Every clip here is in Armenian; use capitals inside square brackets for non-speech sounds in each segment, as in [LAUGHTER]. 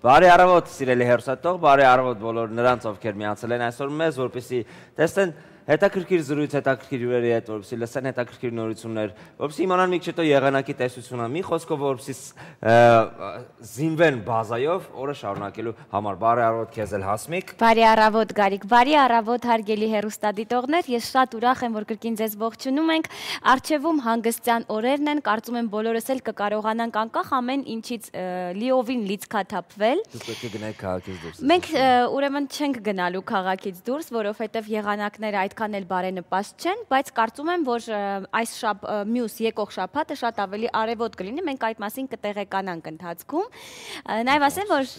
Բարի առավոտ, սիրելի հերոսատող, բարի առավոտ բոլոր նրանց, ովքեր միացել են այսօր մեզ, որպեսզի տեսնեն հետաքրքիր զրույց, հետաքրքիր հյուրերի հետ, որպեսզի լսեն հետաքրքիր նորություններ, որպեսզի իմանան մի քիչ հետո եղանակի տեսությունը, մի խոսքով որպեսզի զինվեն բազայով օրը շարունակելու համար։ Բարի առավոտ քեզ էլ Հասմիկ։ Բարի առավոտ Գարիկ, բարի առավոտ հարգելի հերոստադիտողներ։ Ես շատ ուրախ եմ, որ կրկին ձեզ ողջունում ենք։ Արչևում հանգստյան օրերն են, կարծում եմ բոլորս էլ կկարողանանք անկախ ամեն ինչից լիովին լիցքաթափվել։ Դուք պետք է գնաք քաղաքից դուրս։ Մենք ուրեմն չենք գնալու քաղաքից դուրս, որովհետև եղանակները այդ այդքան էլ բարենպաստ չեն, բայց կարծում եմ, որ այս շապ մյուս եկող շաբաթը շատ ավելի արևոտ կլինի։ Մենք այդ մասին կտեղեկանանք ընթացքում։ Նաև ասեմ, որ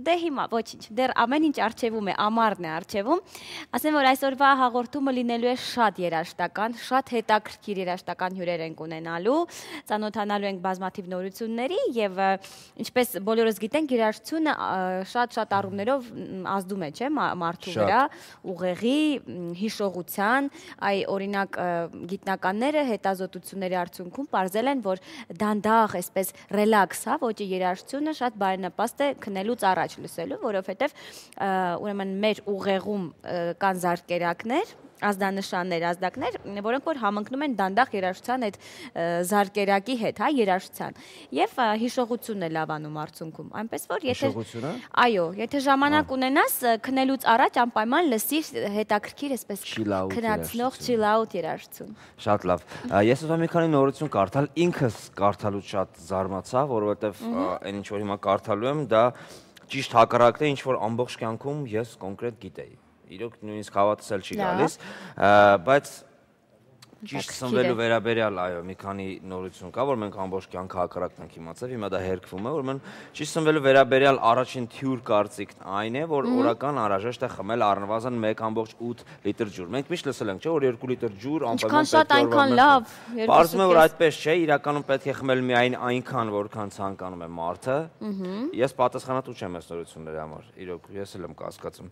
Դե հիմա ոչինչ, դեռ ամեն ինչ արխիվում է, ամառն է արխիվում։ Ասեմ որ այսօրվա հաղորդումը լինելու է շատ երաշտական, շատ հետաքրքիր երաշտական հյուրեր ենք ունենալու, ծանոթանալու ենք բազմաթիվ նորությունների եւ ինչպես բոլորս գիտենք, երաշտությունը շատ-շատ առումներով ազդում է, չէ՞, մարդու վրա, ուղեղի, հիշողության, այ օրինակ գիտնականները հետազոտությունների արդյունքում ողրել են, որ դանդաղ, այսպես ռելաքս, հա, ոճի երաշտությունը շատ բարենպաստ է քնելուց առ առաջ լսելու, որովհետև ուրեմն մեր ուղեղում կան զարկերակներ, ազդանշաններ, ազդակներ, որոնք որ համընկնում են դանդաղ երաժշտության այդ զարկերակի հետ, հա, երաժշտության։ Եվ հիշողությունն է լավանում արդյունքում։ Այնպես որ եթե Հիշողությունը։ Այո, եթե ժամանակ ունենաս քնելուց առաջ անպայման լսիր հետաքրքիր այսպես քնացնող chill out երաժշտություն։ Շատ լավ։ Ես ուզում եմ մի քանի նորություն կարդալ, ինքս կարդալուց շատ զարմացա, որովհետև այն ինչ որ հիմա կարդալու եմ, դա ճիշտ հակառակն է, ինչ որ ամբողջ կյանքում ես կոնկրետ գիտեի։ Իրոք նույնիսկ հավատացել չի գալիս, բայց Ճիշտ սնվելու վերաբերյալ, այո, մի քանի նորություն կա, որ մենք ամբողջ կյանքը հակառակն ենք իմացել, հիմա դա հերկվում է, ուրեմն ճիշտ սնվելու վերաբերյալ առաջին թյուր կարծիքն այն է, որ օրական անհրաժեշտ է խմել առնվազն 1.8 լիտր ջուր։ Մենք միշտ լսել ենք, չէ, որ 2 լիտր ջուր անպայման պետք է այնքան լավ։ Պարզվում է, որ այդպես չէ, իրականում պետք է խմել միայն այնքան, որքան ցանկանում է մարդը։ Ես պատասխանատու չեմ այս նորությունների համար, իրոք ես էլ եմ կասկածում։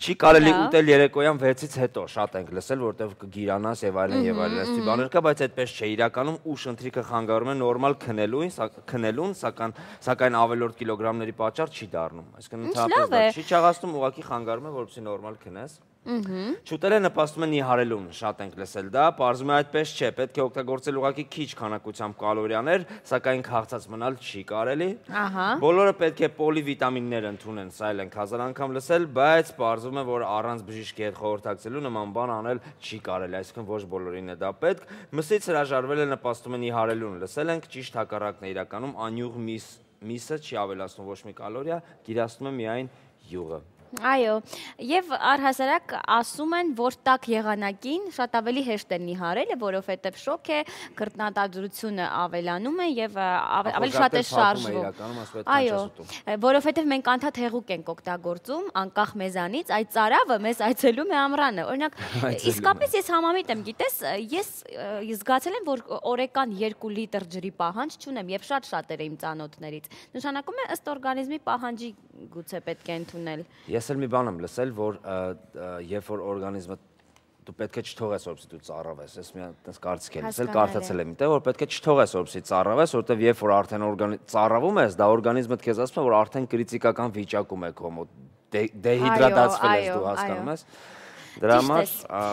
Չի կարելի ուտել երեկոյան 6-ից հետո, շատ ենք լսել, որտեղ կգիրանաս եւ այլն եւ այլն այլն բաներ կա, բայց այդպես չէ։ Իրականում ուշ ընթրիքը խանգարում է նորմալ քնելուն, քնելուն, սակայն սակայն ավելորդ կիլոգրամների պատճառ չի դառնում։ Այսինքն ընդհանրապես չի չաղացնում, ուղղակի խանգարում է, որովհետեւ նորմալ քնես։ Շուտերը նպաստում են նիհարելուն, շատ ենք լսել դա, parzum է այդպես չէ, պետք է օգտագործել ուղղակի քիչ քանակությամբ կալորիաներ, սակայն քաղցած մնալ չի կարելի։ Ահա։ Բոլորը պետք է պոլիվիտամիններ ընդունեն, սա էլ ենք հազար անգամ լսել, բայց parzum է, որ առանց բժիշկի հետ խորհրդակցելու նման բան անել չի կարելի, այսինքն ոչ բոլորին է դա պետք։ Մսից հրաժարվելը նպաստում է նիհարելուն, լսել ենք ճիշտ հակառակն է իրականում անյուղ միս միսը չի ավելացնում ոչ մի կալորիա, գիրացնում է միայն յուղը։ Այո, եւ առհասարակ ասում են, որ տակ եղանակին շատ ավելի հեշտ է նիհարելը, որովհետեւ շոկ է, կրտնատադրությունը ավելանում է եւ ավելի շատ է շարժվում։ Այո, որովհետեւ մենք անդադ հեղուկ ենք օգտագործում, անկախ մեզանից, այդ ծարավը մեզ այցելում է ամրանը։ Օրինակ, [LAUGHS] իսկապես ես համամիտ եմ, գիտես, ես զգացել եմ, որ օրեկան 2 լիտր ջրի պահանջ չունեմ եւ շատ շատերը իմ ծանոթներից։ Նշանակում է ըստ օրգանիզմի պահանջի գուցե պետք է ընդունել։ Ես Ես էլ մի բան եմ լսել, որ երբ որ օրգանիզմը դու պետք է չթողես որպեսզի դու ծառավես։ Ես մի հատ կարծիք եմ լսել, կարդացել եմ դե որ պետք է չթողես որպեսզի ծառավես, որովհետև երբ որ արդեն ծառավում ես, դա օրգանիզմդ քեզ ասում է, որ արդեն քրիտիկական վիճակում է քո մոտ դեհիդրատացվել ես դու հասկանում ես։ Դրա համար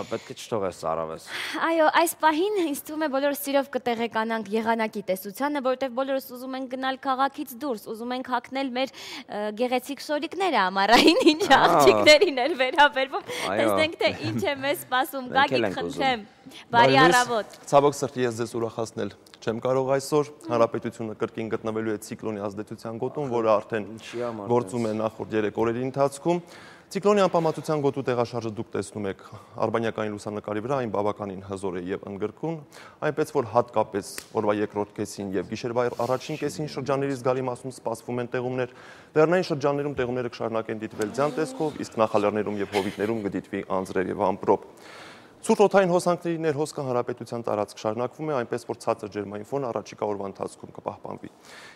պետք է չթողես ծարավես։ Այո, այս պահին ինձ թվում է բոլորս սիրով կտեղեկանանք եղանակի տեսությանը, որովհետև բոլորս ուզում ենք գնալ քաղաքից դուրս, ուզում ենք հակնել մեր գեղեցիկ շորիկները ամառային, ինչ աղջիկներին էր վերաբերվում։ Տեսնենք թե ինչ է մեզ սպասում, գագիկ խնդրեմ։ Բարի առավոտ։ Ցավոք սրտի ես ձեզ ուրախացնել չեմ կարող այսօր հանրապետությունը կրկին գտնվելու է ցիկլոնի ազդեցության գոտում, որը արդեն գործում է նախորդ 3 օրերի ընթացքում։ Ցիկլոնի անպամատության գոտու տեղաշարժը դուք տեսնում եք արբանյակային լուսանկարի վրա, այն բավականին հզոր է եւ ընդգրկուն, այնպես որ հատկապես օրվա երկրորդ կեսին եւ գիշերվա առաջին կեսին շրջանների զգալի մասում սպասվում են տեղումներ, լեռնային շրջաններում տեղումները կշարունակեն դիտվել ձյան տեսքով, իսկ նախալեռներում եւ հովիտներում կդիտվի անձրև եւ ամպրոպ։ Ցուրտ օթային հոսանքների ներհոսքը հանրապետության տարածք շարունակվում է, այնպես որ ցածր ջերմային ֆոն առաջիկա օրվա ընթացքում կպահպանվի։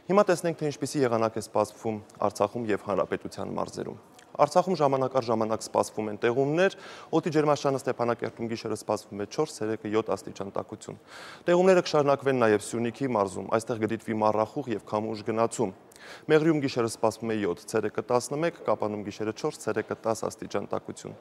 Հիմա տեսնենք, թե ինչպիսի եղանակ է սպասվում Արցախում եւ հանրապետության մարզերում։ Արցախում ժամանակ առ ժամանակ սպասվում են տեղումներ, օդի ջերմաստիճանը Ստեփանակերտում գիշերը սպասվում է 4, ցերեկը 7 աստիճան տաքություն։ Տեղումները կշարունակվեն նաև Սյունիքի մարզում, այստեղ գդիտվի մառախուղ եւ քամուշ գնացում։ Մեղրիում գիշերը սպասվում է 7, ցերեկը 11, Կապանում գիշերը 4, ցերեկը 10 աստիճան տաքություն։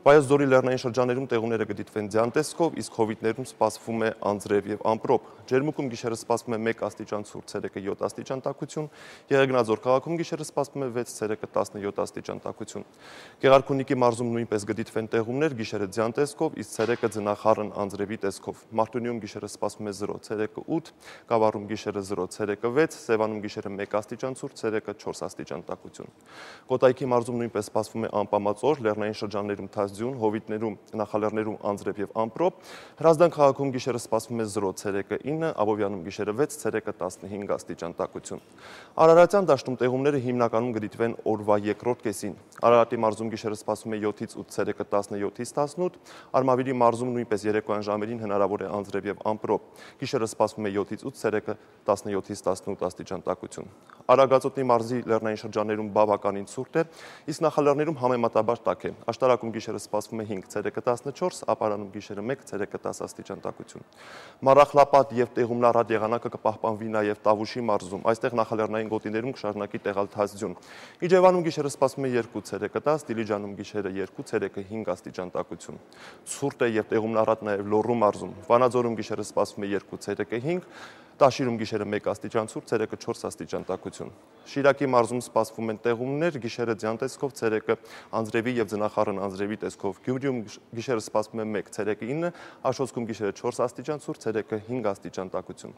Վայոց ձորի լեռնային շրջաներում տեղումները կդիտվեն ձյան տեսքով, իսկ հովիտներում սպասվում է անձրև եւ ամպրոպ։ Ջերմուկում գիշերը սպասվում է 1 աստիճան ցուրտ, ցերեկը 7 astիճան տաքություն։ Եղեգնաձոր քաղաքում գիշերը սպասվում է 6, ցերեկը 17 աստիճան տաքություն։ Գեղարքունիքի մարզում նույնպես կդիտվեն տեղումներ գիշերը ձյան տեսքով, իսկ ցերեկը ձնախառն անձրևի տեսքով։ Մարտունիում գիշերը սպասվում է 0, ցերեկը 8, Կավառում գիշերը 0, ցերեկը 6, Սևանում գիշերը 1 աստիճան ցուրտ, ցերեկը 4 աստիճան տաքություն։ Կոտայքի մարզում նույնպես սպասվում է անպամածոր, լեռնային շրջաններում թազձյուն, հովիտներում, նախալեռներում անձրև եւ ամպրոպ։ Հրազդան քաղաքում գիշերը սպասվում է 0, ցերեկը 9, Աբովյանում գիշերը 6, ցերեկը 15 աստիճան տաքություն։ Արարատյան դաշտում տեղումները հիմնականում կդիտվեն օրվա երկրորդ կեսին։ Արարատի մարզում գիշերը սպասվում է 7-ից 8, ցերեկը 17-ից 18, Արմավիրի մարզում նույնպես երեկոյան ժամերին հնարավոր է անձրև եւ ամպրոպ։ Գիշերը սպասվում է 7-ից 8, ցերեկը 17-ից 18 աստիճան տաքություն։ Արագածոտնի մարզի լեռնային շրջաններում բավականին ցուրտ է, իսկ նախալեռներում համեմատաբար տաք է։ Աշտարակում գիշերը սպասվում է 5, ցերեկը 14, ապարանում գիշերը 1, ցերեկը 10 աստիճան տաքություն։ Մառախլապատ եւ տեղումնարատ եղանակը կպահպանվի նաեւ Տավուշի մարզում։ Այստեղ նախալեռնային գոտիներում կշարունակի տեղալ թազձյուն։ Իջևանում գիշերը սպասվում է 2, ցերեկը 10, Դիլիջանում գիշերը 2, ցերեկը 5 աստիճան տաքություն։ Ցուրտ է եւ տեղումնարատ նաեւ Լոռու մարզում։ Վանաձորում գիշերը սպասվում է 2, ցերեկը 5, Տաշիրում գիշերը 1 աստիճան ցուրտ, ցերեկը 4 աստիճան տաքություն։ Շիրակի մարզում սպասվում են տեղումներ, գիշերը ձյան տեսքով, ցերեկը անձրևի եւ ձնախառն անձրևի տեսքով։ Գյումրիում գիշերը սպասվում է 1, ցերեկը 9, Աշոտսկում գիշերը 4 աստիճան ցուրտ, ցերեկը 5 աստիճան տաքություն։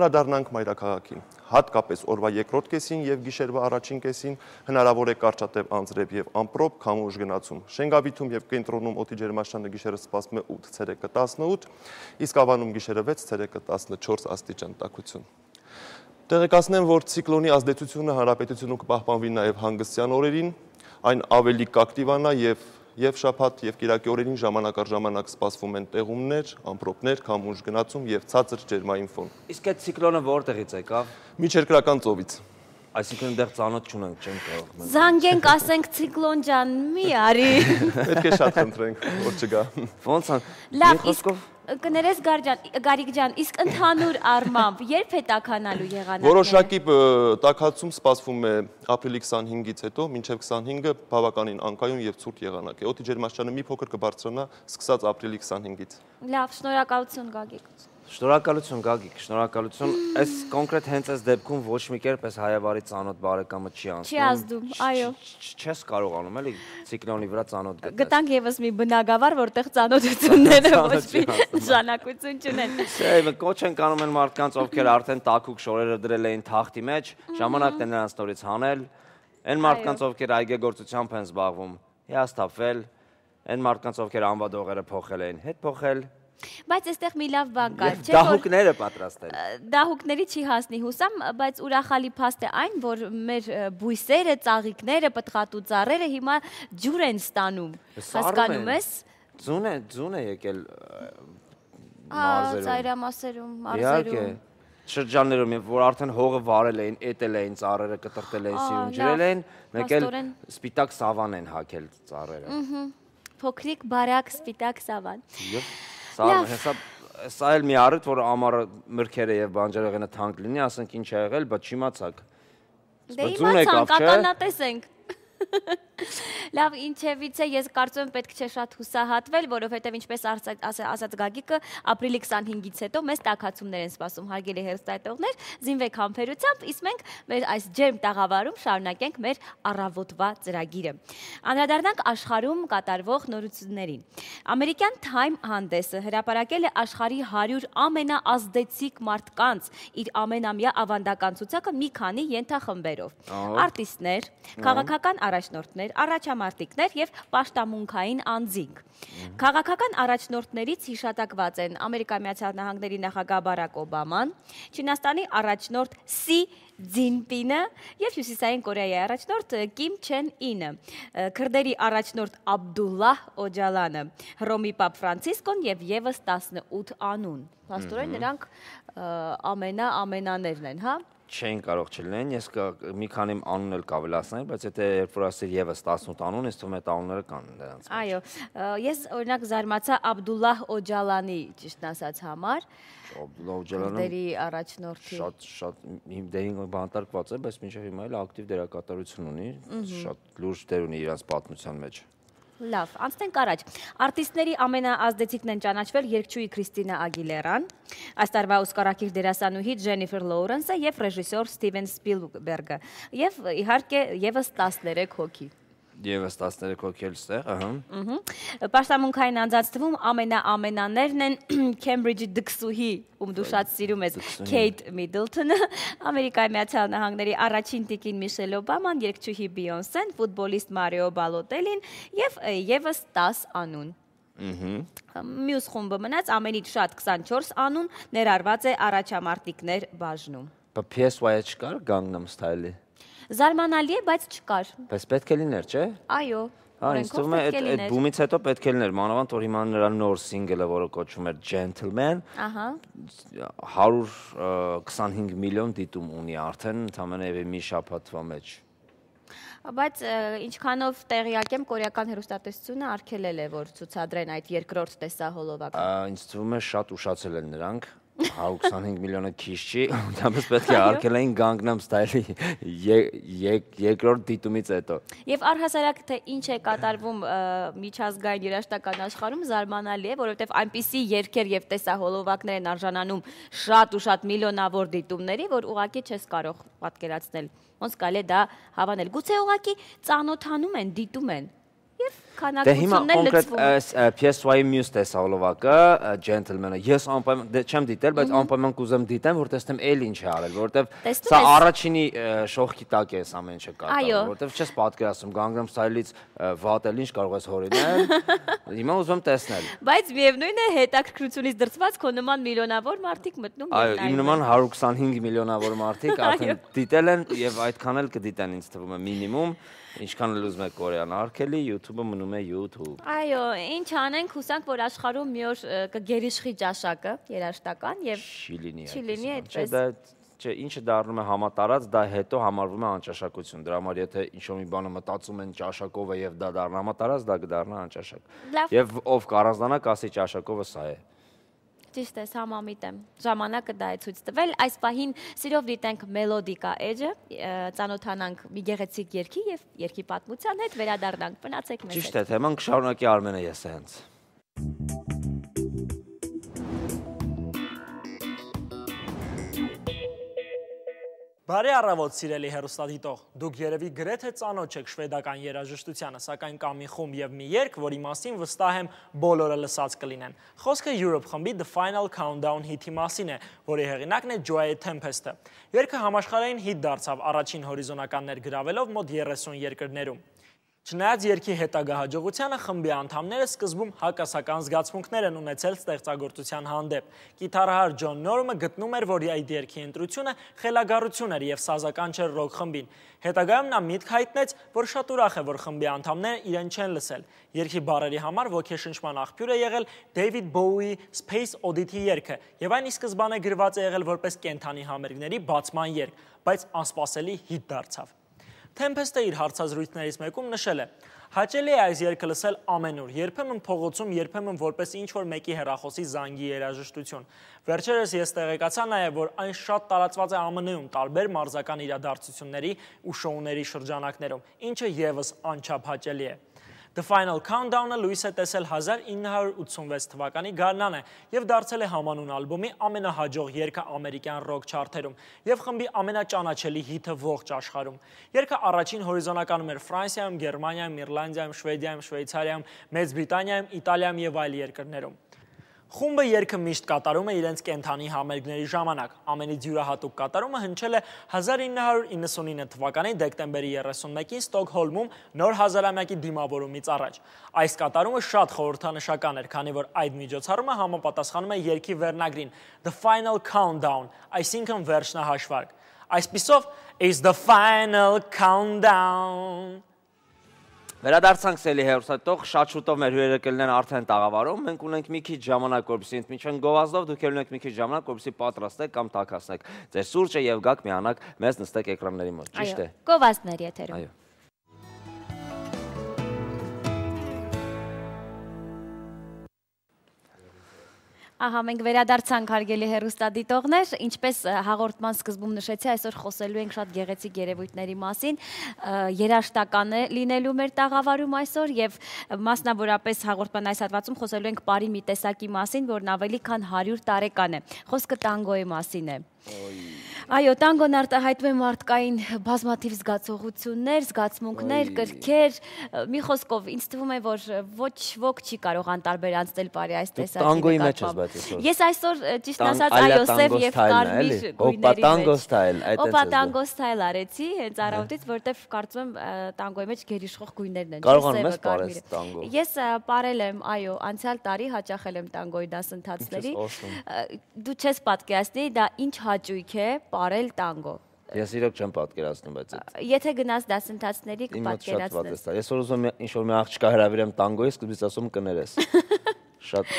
Անդրադառնանք մայրաքաղաքին։ Հատկապես օրվա երկրորդ կեսին եւ գիշերվա առաջին կեսին հնարավոր է կարճատև անձրև եւ ամպրոպ քամուշ գնացում։ Շենգավիթում եւ կենտրոնում օդի ջերմաստիճանը գիշերը սպասվում է 8, ցերեկը 18, իսկ Ավանում գիշերը 6, ցերեկը 14 աստիճան տաքություն։ Տեղեկացնեմ, որ ցիկլոնի ազդեցությունը հանրապետությունում կպահպանվի նաև հանգստյան օրերին, այն ավելի կակտիվանա եւ եւ շաբաթ եւ կիրակի օրերին ժամանակ առ ժամանակ սպասվում են տեղումներ, ամպրոպներ, քամուշ գնացում եւ ցածր ջերմային ֆոն։ Իսկ այդ ցիկլոնը որտեղից եկավ։ Միջերկրական ծովից։ Այսինքն դեռ ծանոթ չունենք, չենք կարող մենք։ Զանգենք, ասենք ցիկլոն ջան, մի արի։ Պետք է շատ խնդրենք, որ չգա։ Ոնց ան։ Լավ, իսկ կներես Գարջան, Գարիկ ջան, իսկ ընդհանուր առմամբ երբ է տականալու եղանակները։ Որոշակի տակացում սպասվում է ապրիլի 25-ից հետո, մինչև 25-ը բավականին անկայուն եւ ցուրտ եղանակ է։ Օդի ջերմաստիճանը մի փոքր կբարձրանա սկսած ապրիլի 25-ից։ Լավ, շնորհակալություն Գագիկ։ Շնորհակալություն Գագիկ, շնորհակալություն։ Այս կոնկրետ հենց այս դեպքում ոչ մի կերպ այս հայավարի ծանոթ բարեկամը չի անցնում։ Չի ազդում, այո։ Չես կարողանում էլի ցիկլոնի վրա ծանոթ գտնել։ Գտանք եւս մի բնակավար, որտեղ ծանոթությունները [LAUGHS] ոչ մի նշանակություն չունեն։ Չէ, կոչ են կանում են մարդկանց, ովքեր արդեն տակուկ շորերը դրել էին թախտի մեջ, ժամանակն է նրանց նորից հանել։ Այն մարդկանց, ովքեր այգեգործությամբ են զբաղվում, հիասթափվել, այն մարդկանց, ովքեր անվադողերը փոխել էին, հետ փոխել, Բայց այստեղ մի լավ բան կա, չէ՞ որ դահուկները պատրաստել։ Դահուկների չի հասնի հուսամ, բայց ուրախալի փաստ է այն, որ մեր բույսերը, ծաղիկները, պտղատու ծառերը հիմա ջուր են ստանում։ Հասկանում ես։ Ձուն է, ձուն է եկել մարզերում։ Ծայրամասերում, մարզերում։ շրջաններում, որ արդեն հողը վարել էին, էտել էին ծառերը, կտրտել էին, սիրուն ջրել էին, մեկ էլ սպիտակ սավան են հակել ծառերը։ Ահա փոքրիկ բարակ սպիտակ սավան։ Եվ Սա հեսա սա էլ մի առիթ, որ ամառը մրգերը եւ բանջարեղենը թանկ լինի, ասենք ինչ ա եղել, բայց չիմացակ։ Դե իմացանք, ականատես ենք։ [LAUGHS] Լավ, ինչևից է, ես կարծում եմ պետք չէ շատ հուսահատվել, որովհետև ինչպես ասաց Գագիկը, ապրիլի 25-ից հետո մեծ տակացումներ են սպասում հարգելի հերոստայտողներ, զինվեք համբերությամբ, իսկ մենք մեր այս ջերմ տաղավարում շարունակենք մեր առավոտվա ծրագիրը։ Անդրադառնանք աշխարհում կատարվող նորություններին։ Ամերիկյան Time հանդեսը հրապարակել է աշխարհի 100 ամենաազդեցիկ մարդկանց իր ամենամյա ավանդական ցուցակը մի քանի ենթախմբերով։ Արտիստներ, քաղաքական առաջնորդներ, առաջամարտիկներ եւ պաշտամունքային անձինք։ Քաղաքական առաջնորդներից հիշատակված են Ամերիկայի Միացյալ Նահանգների նախագահ Բարակ Օբաման, Չինաստանի առաջնորդ Սի Ձինպինը եւ Հյուսիսային Կորեայի առաջնորդ Կիմ Չեն Ինը, քրդերի առաջնորդ Աբդուլլահ Օջալանը, Հռոմի Պապ Ֆրանցիսկոն եւ եւս 18 անուն։ Փաստորեն նրանք ամենա ամենաներն են, հա։ չեն կարող չլինեն։ Ես մի քանի անուն էլ կավելացնել, բայց եթե երբ որ ասել եւս 18 անուն, ես թվում է այդ անունները կան դրանց։ Այո, ես օրինակ զարմացա Աբդուլլահ Օջալանի, ճիշտ ասած, համար։ Աբդուլլահ Օջալանը դերի առաջնորդի։ Շատ շատ դերին բանտարկված է, բայց մինչև հիմա էլ ակտիվ դերակատարություն ունի, շատ լուրջ դեր ունի իրանց պատմության մեջ։ Լավ, անցնենք առաջ։ Արտիստների ամենաազդեցիկն են ճանաչվել երգչուհի Քրիստինա Ագիլերան, այս տարվա Օսկարակիր դերասանուհի Ջենիֆեր Լոուրենսը եւ ռեժիսոր Ստիվեն Սպիլբերգը եւ իհարկե եւս 13 հոգի Եվս 13 հոգել ստեղ, ահա։ Պաշտամունքային անձանց թվում ամենաամենաներն են [CLEARS THROAT] Քեմբրիջի դքսուհի, ում դու շատ սիրում ես, Քեյթ Միդլթոնը, Ամերիկայի Միացյալ Նահանգների առաջին տիկին Միշել Օբաման, երգչուհի Բիոնսեն, ֆուտբոլիստ Մարիո Բալոտելին եւ եւս 10 անուն։ Մյուս խումբը մնաց ամենից շատ 24 անուն ներառված է առաջամարտիկներ բաժնում։ Բա PSY-ը չկար Gangnam Style-ի։ Զարմանալի է, բայց չկար։ Բայց պետք է լիներ, չէ՞։ Այո։ Հա, ինձ թվում է այդ այդ բումից հետո պետք է լիներ, մանավանդ որ հիմա նրա նոր սինգլը, որը կոչվում էր Gentleman, ահա 125 միլիոն դիտում ունի արդեն, ընդամենը մի շաբաթվա մեջ բայց ինչքանով տեղյակ եմ կորեական հերոստատեսությունը արգելել է որ ցուցադրեն այդ երկրորդ տեսահոլովակը։ Ինձ թվում է շատ ուշացել են նրանք, 125 միլիոնը քիչ չի, ընդհանրապես պետք է արկելային Gangnam Style-ի երկրորդ դիտումից հետո։ Եվ առհասարակ թե ինչ է կատարվում միջազգային երաժշտական աշխարհում զարմանալի է, որովհետև այնպիսի երկեր եւ տեսահոլովակներ են արժանանում շատ ու շատ միլիոնավոր դիտումների, որ ուղակի չես կարող պատկերացնել։ Ոնց կարելի է դա հավանել։ Գուցե ուղակի ծանոթանում են, դիտում են եւ քանակությունն էլ լցվում։ Դե հիմա կոնկրետ PSY-ի մյուս տեսահոլովակը Gentleman-ը ես անպայման դե չեմ դիտել, բայց անպայման կուզեմ դիտեմ, որ տեսնեմ էլ ինչ է արել, որովհետեւ սա առաջինի շողքի տակ է ամեն ինչը կատարում, որովհետեւ չես պատկերացնում Gangnam Style-ից վատել ինչ կարող ես հորինել։ [LAUGHS] Հիմա ուզում եմ տեսնել։ Բայց միևնույն է հետաքրքրությունից դրծված քո նման միլիոնավոր մարդիկ մտնում են նայում։ Այո, իմ նման 125 միլիոնավոր մարդիկ [LAUGHS] արդեն դիտել են եւ այդքան էլ կդիտեն ինձ թվում է մինիմում։ Ինչքան էլ ուզում եք կորեան արկելի, YouTube-ը մնում է YouTube։ Այո, ինչ անենք, հուսանք, որ աշխարհում մի օր կգերիշխի ճաշակը երաշտական եւ չի լինի այդպես։ Չի լինի այդպես։ Դա չէ, ինչը դառնում է համատարած, դա հետո համարվում է անճաշակություն։ Դրա համար եթե ինչ-որ մի բանը մտածում են ճաշակով է եւ դա դառնա համատարած, դա կդառնա անճաշակ։ Եվ ով կառանձնանա, կասի ճաշակովը սա է։ Ճիշտ է, համամիտ եմ։ Ժամանակը դա է ցույց տվել։ Այս պահին սիրով դիտենք մելոդիկա էջը, ծանոթանանք մի գեղեցիկ երգի եւ երգի պատմության հետ վերադառնանք։ Մնացեք մեզ հետ։ Ճիշտ է, թեման կշարունակի Արմենը ես հենց։ Բարի առավոտ, սիրելի հերոստատիտող։ Դուք երևի գրեթե ծանոթ եք շվեդական երաժշտությանը, սակայն կա մի խումբ եւ մի երգ, որի մասին վստահ եմ բոլորը լսած կլինեն։ Խոսքը Europe խմբի The Final Countdown հիթի մասին է, որի հեղինակն է Joey Tempest-ը։ Երգը համաշխարհային հիթ դարձավ առաջին հորիզոնականներ գրավելով մոտ 30 երկրներում։ Չնայած երկի հետագա հաջողությանը խմբի անդամները սկզբում հակասական զգացմունքներ են ունեցել ստեղծագործության հանդեպ։ Գիտարահար Ջոն Նորմը գտնում էր, որ այդ երկի ընտրությունը խելագարություն էր եւ սազական չէր ռոք խմբին։ Հետագայում նա միտք հայտնեց, որ շատ ուրախ է, որ խմբի անդամները իրեն չեն լսել։ Երկի բարերի համար ոգեշնչման աղբյուր է եղել David Bowie Space Oddity երգը, եւ այն ի սկզբանե գրված է եղել որպես կենթանի համերգների բացման երգ, բայց անսպասելի հիթ դարձավ։ Tempest-ը իր հարցազրույցներից մեկում նշել է. Հաճելի է այս երգը լսել ամենուր, երբեմն փողոցում, երբեմն որպես ինչ-որ մեկի հեռախոսի զանգի երաժշտություն։ Վերջերս ես տեղեկացա նաև, որ այն շատ տարածված է ԱՄՆ-ում տարբեր մարզական իրադարձությունների ու շոուների շրջանակներում, ինչը եւս անչափ հաճելի է։ The Final Countdown-ը լույս է տեսել 1986 թվականի գարնանը եւ դարձել է համանուն ալբոմի ամենահաջող երգը ամերիկյան ռոք չարթերում եւ խմբի ամենաճանաչելի հիթը ողջ աշխարհում։ Երգը առաջին հորիզոնականում էր Ֆրանսիայում, Գերմանիայում, Իռլանդիայում, Շվեդիայում, Շվեյցարիայում, Մեծ Բրիտանիայում, Իտալիայում եւ այլ երկրներում։ Խումբը երգը միշտ կատարում է իրենց կենթանի համերգների ժամանակ։ Ամենից յուրահատուկ կատարումը հնչել է 1999 թվականի դեկտեմբերի 31-ին Ստոկհոլմում նոր հազարամյակի դիմավորումից առաջ։ Այս կատարումը շատ խորհրդանշական էր, քանի որ այդ միջոցառումը համապատասխանում է երգի վերնագրին The Final Countdown, այսինքն վերջնահաշվարկ։ Այսպիսով is the final countdown Վերադարձանք Սելի հերոսատող, շատ շուտով մեր հյուրերը կլինեն արդեն տաղավարում։ Մենք ունենք մի քիչ ժամանակ, որպեսզի ընդմիջեն գովազդով, դուք էլ ունեք մի քիչ ժամանակ, որպեսզի պատրաստեք կամ տակասնեք ձեր սուրճը եւ գաք միանաք մեզ նստեք էկրանների մոտ։ Ճիշտ է։ Գովազդներ եթերում։ Այո։ Ահա մենք վերադարձանք հարգելի հերոստադիտողներ, ինչպես հաղորդման սկզբում նշեցի, այսօր խոսելու ենք շատ գեղեցիկ երևույթների մասին, երաշտական է լինելու մեր տաղավարում այսօր եւ մասնավորապես հաղորդման այս հատվածում խոսելու ենք բարի մի տեսակի մասին, որն ավելի քան 100 տարեկան է։ Խոսքը տանգոյի մասին է։ Այո, տանգոն արտահայտում է մարդկային բազմաթիվ զգացողություններ, զգացմունքներ, կրքեր։ Մի խոսքով, ինձ թվում է, որ ոչ ոք չի կարող անտարբեր անցնել բարի այս տեսակի տանգոյի մեջ ես բայց այսօր։ Ես այսօր ճիշտ ասած այո, սև եւ կարմիր գույների մեջ։ Տանգո ստայլ, այդ Օպա տանգո ստայլ արեցի, հենց առավոտից, որովհետեւ կարծում եմ տանգոյի մեջ գերիշխող գույներն են։ Կարողանում ես ապարես տանգո։ Ես ապարել եմ, այո, անցյալ տարի հաճախել եմ տանգոյի դասընթացների։ Դու չես պատկերացնի, դա ինչ հաճույք է ապարել տանգո։ Ես իրոք չեմ պատկերացնում, բայց այդ։ Եթե գնաս դասընթացների կպատկերացնես։ Այսօր ուզում եմ ինչ որ մի աղջկա հրավիրեմ տանգոյի, սկզբից ասում կներես։ [LAUGHS] Շատ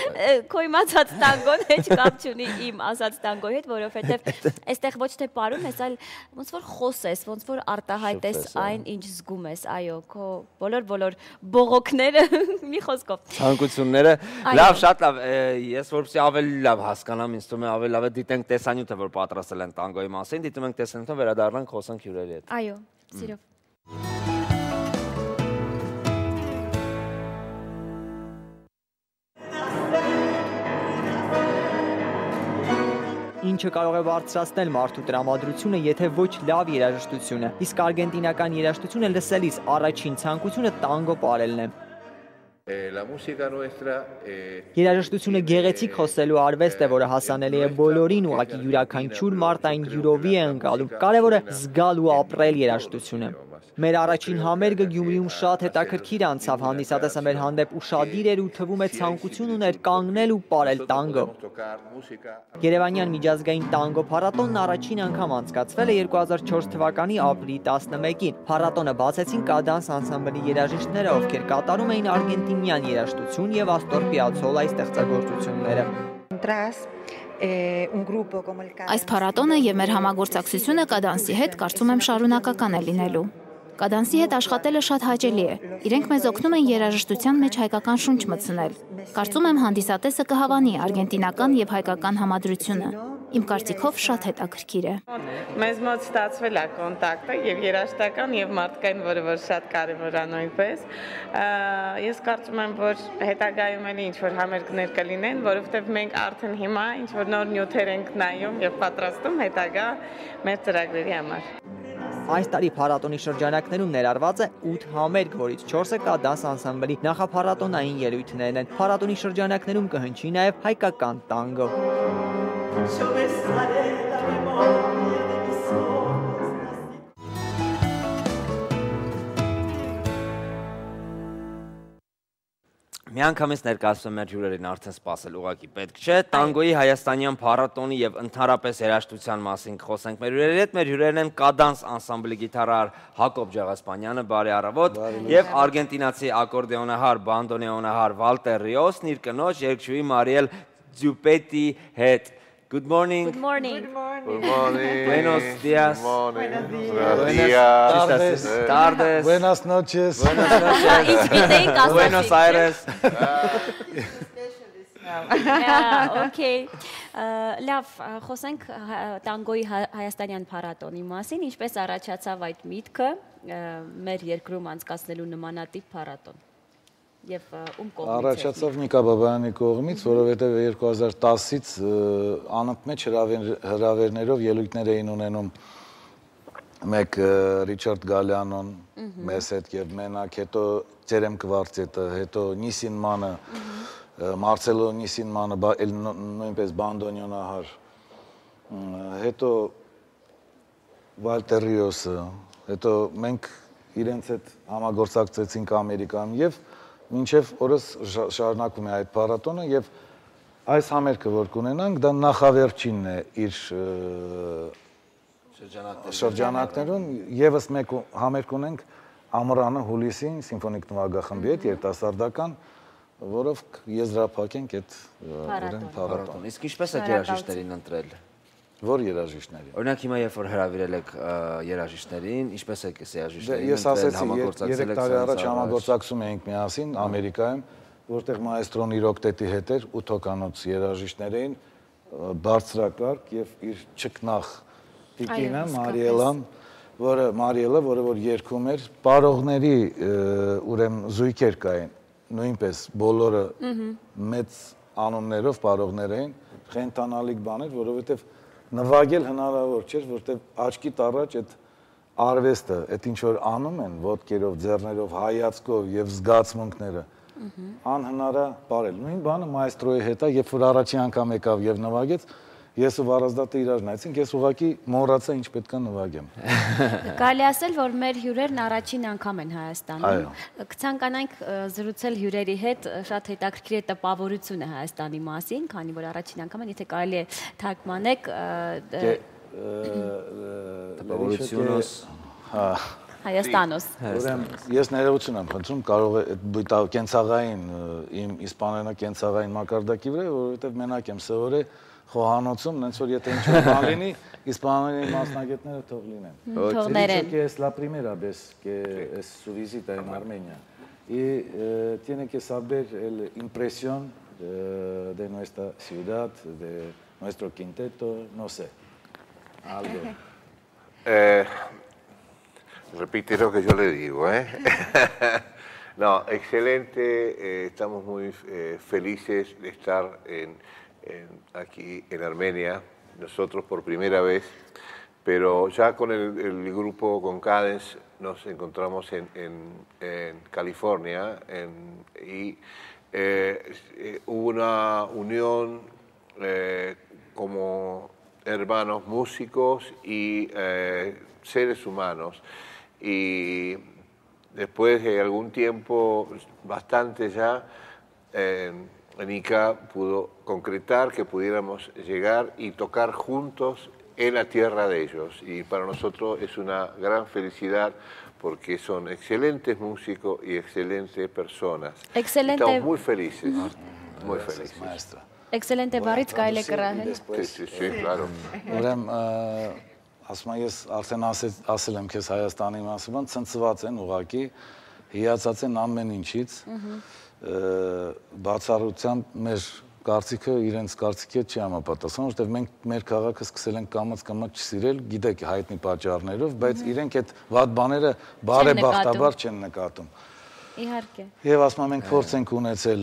քո իմացած տանգոն հեչ կապ չունի իմ ասած տանգոյի հետ, որովհետև այստեղ ոչ թե ապարում ես, այլ ոնց որ խոսես, ոնց որ արտահայտես այն, ինչ զգում ես, այո, քո բոլոր բոլոր բողոքները [LAUGHS] մի խոսքով։ Ցանկությունները, լավ, շատ լավ, ես որպեսզի ավելի լավ հասկանամ, ինձ թվում է ավելի լավ է դիտենք տեսանյութը, որ պատրաստել են տանգոյի մասին, դիտում ենք տեսանյութը, վերադառնանք խոսանք հյուրերի հետ։ Այո, սիրով։ ինչը կարող է բարձրացնել մարդու տրամադրությունը, եթե ոչ լավ երաժշտությունը։ Իսկ արգենտինական երաժշտությունը լսելիս առաջին ցանկությունը տանգո ապարելն է։ Երաժշտությունը գեղեցիկ խոսելու արվեստ է, որը հասանելի է բոլորին, ուղղակի յուրաքանչյուր մարդ այն յուրովի է ընկալում։ Կարևորը զգալ ու ապրել երաժշտությունը։ Մեր առաջին համերգը Գյումրիում շատ հետաքրքիր անցավ, հանդիսատեսը մեր հանդեպ ուշադիր էր ու թվում է ցանկություն ուներ կանգնել ու ապարել տանգո։ Երևանյան միջազգային տանգո փառատոնն առաջին անգամ անցկացվել է 2004 թվականի ապրիլի 11-ին։ Փառատոնը բացեցին Կադանս անսամբլի երաժիշտները, ովքեր կատարում էին արգենտինյան երաժշտություն եւ Աստոր Պիացոլայի ստեղծագործությունները։ Այս փառատոնը եւ մեր համագործակցությունը Կադանսի հետ կարծում եմ շարունակական է լինելու։ Կադանսի հետ աշխատելը շատ հաճելի է։ Իրենք մեզ օգնում են երաժշտության մեջ հայկական շունչ մտցնել։ Կարծում եմ հանդիսատեսը կհավանի արգենտինական եւ հայկական համադրությունը։ Իմ կարծիքով շատ հետաքրքիր է։ Մեզ մոտ ստացվել է կոնտակտը եւ երաշտական եւ մարդկային, որը որ շատ կարեւոր է նույնպես։ Ես կարծում եմ, որ հետագայում էլ ինչ որ համերգներ կլինեն, որովհետեւ մենք արդեն հիմա ինչ որ նոր նյութեր ենք նայում եւ պատրաստում հետագա մեր ծրագրերի համար։ Այս տարի փառատոնի շրջանակներում ներառված է 8 համերգ, որից 4-ը կա դաս անսամբլի նախափառատոնային ելույթներն են։ Փառատոնի շրջանակներում կհնչի նաև հայկական տանգո։ միանգամից ներկայացնում մեր հյուրերին արդեն սпасել ուղակի պետք չէ տանգոյի հայաստանյան փառատոնի եւ ընդհանրապես երաժշտության մասին խոսենք մեր հյուրերի հետ մեր հյուրերն են կադանս անսամբլի գիտարար Հակոբ Ջաղասպանյանը բարի առավոտ եւ արգենտինացի ակորդեոնահար բանդոնեոնահար Վալտեր Ռիոսն իր կնոջ երգչուհի Մարիել Ձյուպետի հետ Good morning. Good morning. Good morning. Good morning. Buenos días. Buenos días. Tardes. Buenas noches. Buenas noches. Buenos Aires. Okay։ Լավ, խոսենք տանգոյի հայաստանյան փառատոնի մասին, ինչպես առաջացավ այդ միտքը մեր երկրում անցկացնելու նմանատիպ փառատոն եւ ում կողմից Առաջացավ Նիկա Բաբայանի կողմից, որովհետեւ 2010-ից անընդմեջ հրավերներով ելույթներ էին ունենում մեկ Ռիչարդ Գալյանոն մեզ հետ եւ մենակ, հետո Ծերեմ Կվարտետը, հետո Նիսին Մանը, Մարցելո Նիսին Մանը, նույնպես բանդոնյոնահար, հետո Վալտերիոսը, հետո մենք իրենց հետ համագործակցեցինք Ամերիկայում եւ մինչև օրս շարունակվում է այդ փառատոնը եւ այս համերգը որ կունենանք դա նախավերջինն է իր շրջանակներում եւս մեկ համերգ ունենք ամռանը հուլիսին սիմֆոնիկ նվագախմբի հետ երիտասարդական որով եզրափակենք այդ ուրեմն փառատոն։ Իսկ ինչպես եք երաժիշտերին ընտրել։ Որ երաժիշտներին։ Օրինակ հիմա երբ որ հրավիրել եք երաժիշտերին, ինչպես եք դե, երաժիշտերին Ես ասեցի 3 տարի առաջ համագործակցում էինք միասին Ամերիկայում, որտեղ մայստրոն իր օկտետի հետ էր 8 հոկանոց երաժիշտներ էին բարձրակարգ եւ իր ճկնախ Տիկինը Մարիելան, որը Մարիելը, որը որ երգում էր, բարողների ուրեմն զույգեր կային, նույնպես բոլորը մեծ անուններով բարողներ էին, խենթանալիք բաներ, որովհետեւ նվագել հնարավոր չէր, որտեվ աչքի տարած այդ արվեստը, այդ ինչ որ անում են ոդկերով, ձեռներով, հայացքով եւ զգացմունքները անհնար է բարել։ Նույն բանը մայստրոյի հետ է, երբ որ առաջին անգամ եկավ եւ նվագեց, ես ու Վարազդատը իրար նայեցինք, ես ուղակի մոռացա ինչ պետք [LAUGHS] է նվագեմ։ Կարելի ասել, որ մեր հյուրերն առաջին անգամ են Հայաստանում։ Կցանկանանք զրուցել հյուրերի հետ, շատ հետաքրքիր է տպավորությունը Հայաստանի մասին, քանի որ առաջին անգամ են, եթե կարելի է թարգմանեք տպավորությունս հա Հայաստանոս։ Ուրեմն ես ներողություն եմ խնդրում, կարող է այդ կենցաղային իմ իսպաներենա կենցաղային մակարդակի վրա, որովհետև մենակ եմ սովորել խոհանոցում, նենց որ եթե ինչ-որ բան լինի, իսպաների մասնագետները թող լինեն։ Թողներեն։ Que es la primera vez que es su visita en Armenia y eh, tiene que saber la impresión eh, de nuestra ciudad, de nuestro quinteto, no sé, algo. Eh, repite lo que yo le digo, ¿eh? no, excelente, eh, estamos muy eh, felices de estar en aquí en Armenia, nosotros por primera vez, pero ya con el, grupo, con Cadence, nos encontramos en, California y eh, eh, hubo una unión eh, como hermanos músicos y seres humanos. Y después de algún tiempo, bastante ya, Nica pudo concretar que pudiéramos llegar y tocar juntos en la tierra de ellos. Y para nosotros es una gran felicidad porque son excelentes músicos y excelentes personas. Excelente. Estamos muy felices, muy felices. Maestra. Excelente բարից կարելի է կռահել։ Sí, sí, sí, claro. Ուրեմն ասում եմ ես արդեն ասել եմ քեզ Հայաստանի մասին, ցնցված են ուղակի, հիացած են ամեն ինչից։ Ահա բացառությամբ մեր կարծիքը իրենց կարծիքի չի համապատասխանում, որովհետև մենք մեր քաղաքը սկսել ենք կամած կամած չսիրել, գիտեք հայտնի պատճառներով, բայց իրենք այդ վատ բաները բարեբախտաբար չեն նկատում։ Իհարկե։ Եվ ասում եմ մենք փորձ ենք ունեցել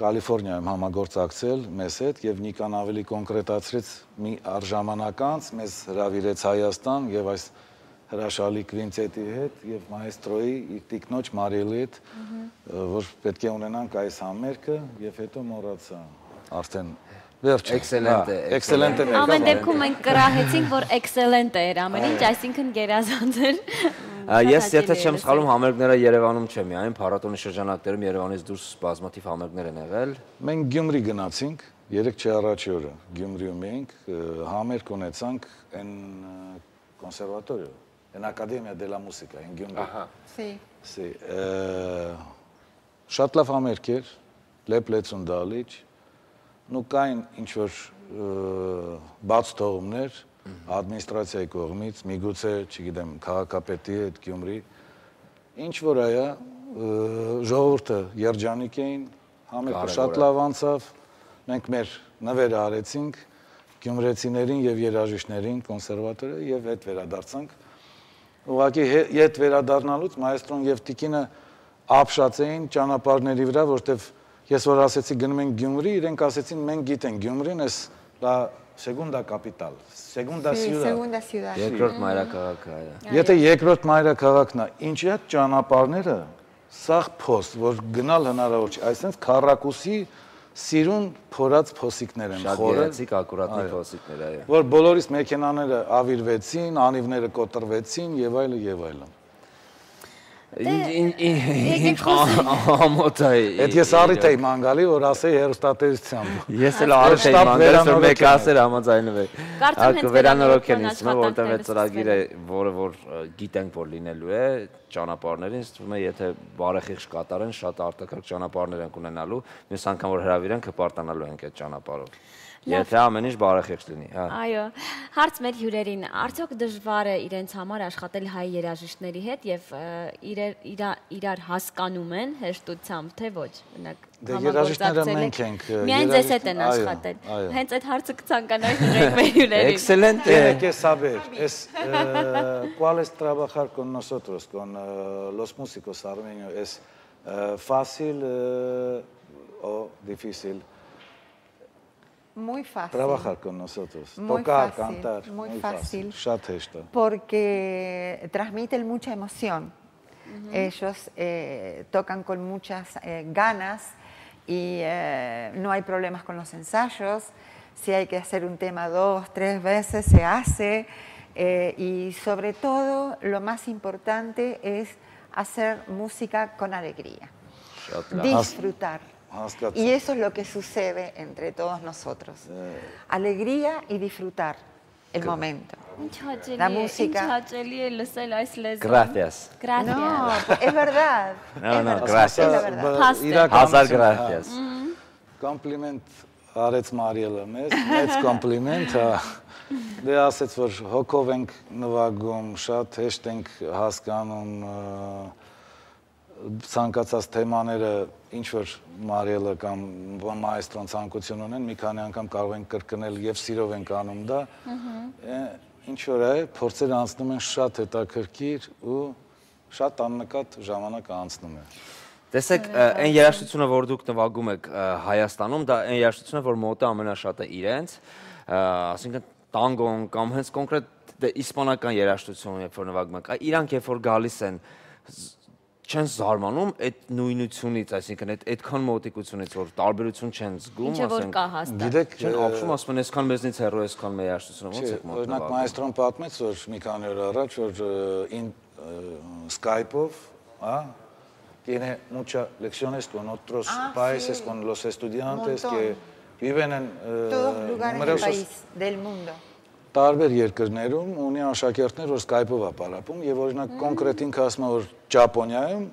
Կալիֆոռնիայում համագործակցել մեզ հետ եւ Նիկան ավելի կոնկրետացրեց մի արժանանակ անց մեզ հravirեց Հայաստան եւ այս հրաշալի կվինտետի հետ եւ մայստրոյի տիկնոջ Մարիելի հետ, որ պետք է ունենանք այս համերգը եւ հետո մոռացա արդեն Վերջ։ Էքսելենտ է։ Էքսելենտ է։ Ամեն դեպքում մենք կրահեցինք, որ էքսելենտ էր ամեն ինչ, այսինքն գերազանց էր։ Ես եթե չեմ սխալում, համերգները Երևանում չէ միայն, փառատոնի շրջանակներում Երևանից դուրս բազմաթիվ համերգներ են եղել։ Մենք Գյումրի գնացինք, երեք չէ առաջի օրը Գյումրիում էինք, համերգ ունեցանք այն կոնսերվատորիա en Academia de la Música en Gyumri. Ահա։ Սի։ Սի։ Շատ լավ համերգ էր, լեփլեցուն դալիճ։ Նու կային ինչ որ բաց թողումներ ադմինիստրացիայի կողմից, միգուցե, չգիտեմ, քաղաքապետի հետ Գյումրի։ Ինչ որ այա ժողովուրդը երջանիկ էին, համերգը շատ լավ անցավ։ Մենք մեր նվերը արեցինք գյումրեցիներին եւ երաժիշտներին կոնսերվատորը եւ հետ վերադարձանք ուղղակի հետ վերադառնալուց մայստրոն եւ Տիկինը ապշած էին ճանապարհների վրա, որտեվ ես որ ասեցի գնում ենք Գյումրի, իրենք ասեցին մենք գիտենք Գյումրին էս լա segunda capital, segunda ciudad։ Երկրորդ մայրաքաղաքը այո։ Եթե երկրորդ մայրաքաղաքն է, ինչի՞ է ճանապարհները սաղ փոստ, որ գնալ հնարավոր չէ, այսինքն քարակուսի սիրուն փորած փոսիկներ են խորը։ Շատ գեղեցիկ ակուրատնի փոսիկներ, այո։ Որ բոլորիս մեքենաները ավիրվեցին, անիվները կոտրվեցին եւ այլը եւ այլն։ Ինչ ամոթ է։ Այդ ես առիթ էի մանգալի, որ ասեի հերոստատերությամբ։ Ես էլ առիթ էի մանգալի, որ մեկ ասեր համաձայնվեի։ Կարծեմ հենց վերանորոգ են ինձ թվում է, որտեղ այդ ծրագիրը, որը որ գիտենք, որ լինելու է, ճանապարհներին, ինձ թվում է, եթե բարեխիղճ կատարեն, շատ արտակարգ ճանապարհներ են ունենալու, մյուս անգամ որ հրավիրեն, կպարտանալու ենք այդ ճանապարհով։ Եթե ամեն ինչ բարեխիղճ լինի, հա։ Այո։ Հարց մեր հյուրերին, արդյոք դժվար է իրենց համար աշխատել հայ երաժիշտների հետ եւ իրար իրար հասկանում են հեշտությամբ, թե ոչ։ Օրինակ Դե երաժիշտները մենք ենք։ Միայն ձեզ հետ են աշխատել։ Հենց այդ հարցը կցանկանայի հյուրեր մեր հյուրերին։ Excelente. Tiene que saber, es cuál es trabajar con nosotros, con los músicos armenios, es fácil o difícil. Muy fácil. Trabajar con nosotros, muy tocar, fácil, cantar. Muy, muy fácil. fácil. Porque transmiten mucha emoción. Uh -huh. Ellos eh, tocan con muchas eh, ganas y eh, no hay problemas con los ensayos. Si hay que hacer un tema dos, tres veces, se hace. y sobre todo, lo más importante es hacer música con alegría. Disfrutar. Y eso es lo que sucede entre todos nosotros. Alegría y disfrutar el momento. La música. Gracias. Gracias. No, es verdad. No, es no, verdad, gracias. Es la verdad. Hazar gracias. Կոմպլիմենտ արեց Մարիելը մեզ, մեծ կոմպլիմենտ, դե ասեց որ հոգով ենք նվագում, շատ հեշտ ենք հասկանում ցանկացած թեմաները ինչ որ Մարիելը կամ մայստրոն ցանկություն ունեն, մի քանի անգամ կարող են կրկնել եւ սիրով են անում դա։ Ինչ որ է, փորձերը անցնում են շատ հետաքրքիր ու շատ աննկատ ժամանակ անցնում է։ Տեսեք, այն երաժշտությունը, որ դուք նվագում եք Հայաստանում, դա այն երաժշտությունը, որ մոտը ամենաշատը իրենց, ասինքն տանգոն կամ հենց կոնկրետ դե իսպանական երաժշտություն, երբ որ նվագում եք, իրանք երբ որ գալիս են չեն զարմանում այդ նույնությունից, այսինքն այդ այդքան մոտիկությունից, որ տարբերություն չեն զգում, ասենք։ Ինչ որ կա հաստատ։ Գիտեք, չեն ապշում, ասում են, այսքան մեզնից հեռու, այսքան մեր երաժշտությունը ո՞նց է մոտ։ Օրինակ մայստրոն պատմեց, որ մի քանի օր առաջ որ in Skype-ով, հա, tiene muchas lecciones con otros Ah, países, sí. con los estudiantes que viven en eh, numerosos país, del mundo. Տարբեր երկրներում ունի աշակերտներ, որ Skype-ով է պարապում եւ օրինակ կոնկրետ ինքը ասում է որ Ճապոնիայում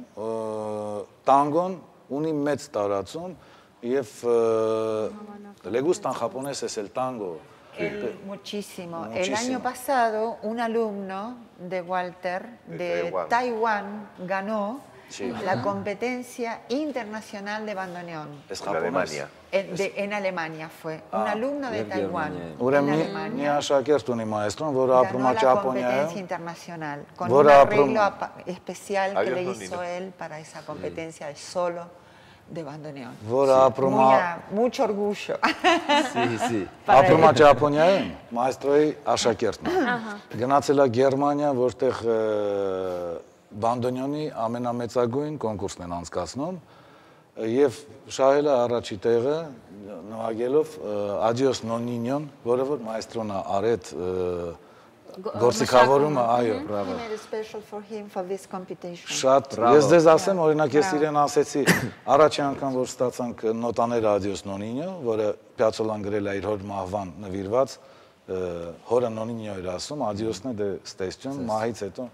տանգոն ունի մեծ տարածում եւ gustan japoneses el tango El- muchísimo. El año pasado, un alumno de Walter De. Taiwán ganó Sí. la competencia internacional de bandoneón. es En japonés Alemania. En, de- en Alemania fue. Un alumno de Bien, bien, Taiwán. bien. En Ուրեմն մի- մի Alemania. աշակերտ ունի մայստրոն, որը apրում Ganó է la competencia Ճապոնիայում internacional con Vos un era arreglo prom- apa- especial que Adiós, le Nonino. hizo él para esa competencia de solo de bandoneón. որը ապրում Muy է a- mucho orgullo. Սի, սի։ [LAUGHS] para Ապրում él. է Ճապոնիայում, մայստրոյի աշակերտն է։ Գնացել է Գերմանիա, որտեղ ը, բանդոնյոնի ամենամեծագույն կոնկուրսն են անցկացնում եւ շահել է առաջի տեղը նվագելով Adios Nonino-ն, որը որ մայստրոն է արետ ը, գործիքավորումը, այո, competition. Շատ ես ձեզ ասեմ, օրինակ ես իրեն ասեցի առաջի անգամ որ ստացանք նոտաներ Adios Nonino, որը Piazzolla-ն գրել է իր հոր մահվան նվիրված, հորը Nonino էր ասում, Adios-ն է դե ստեսություն, մահից հետո։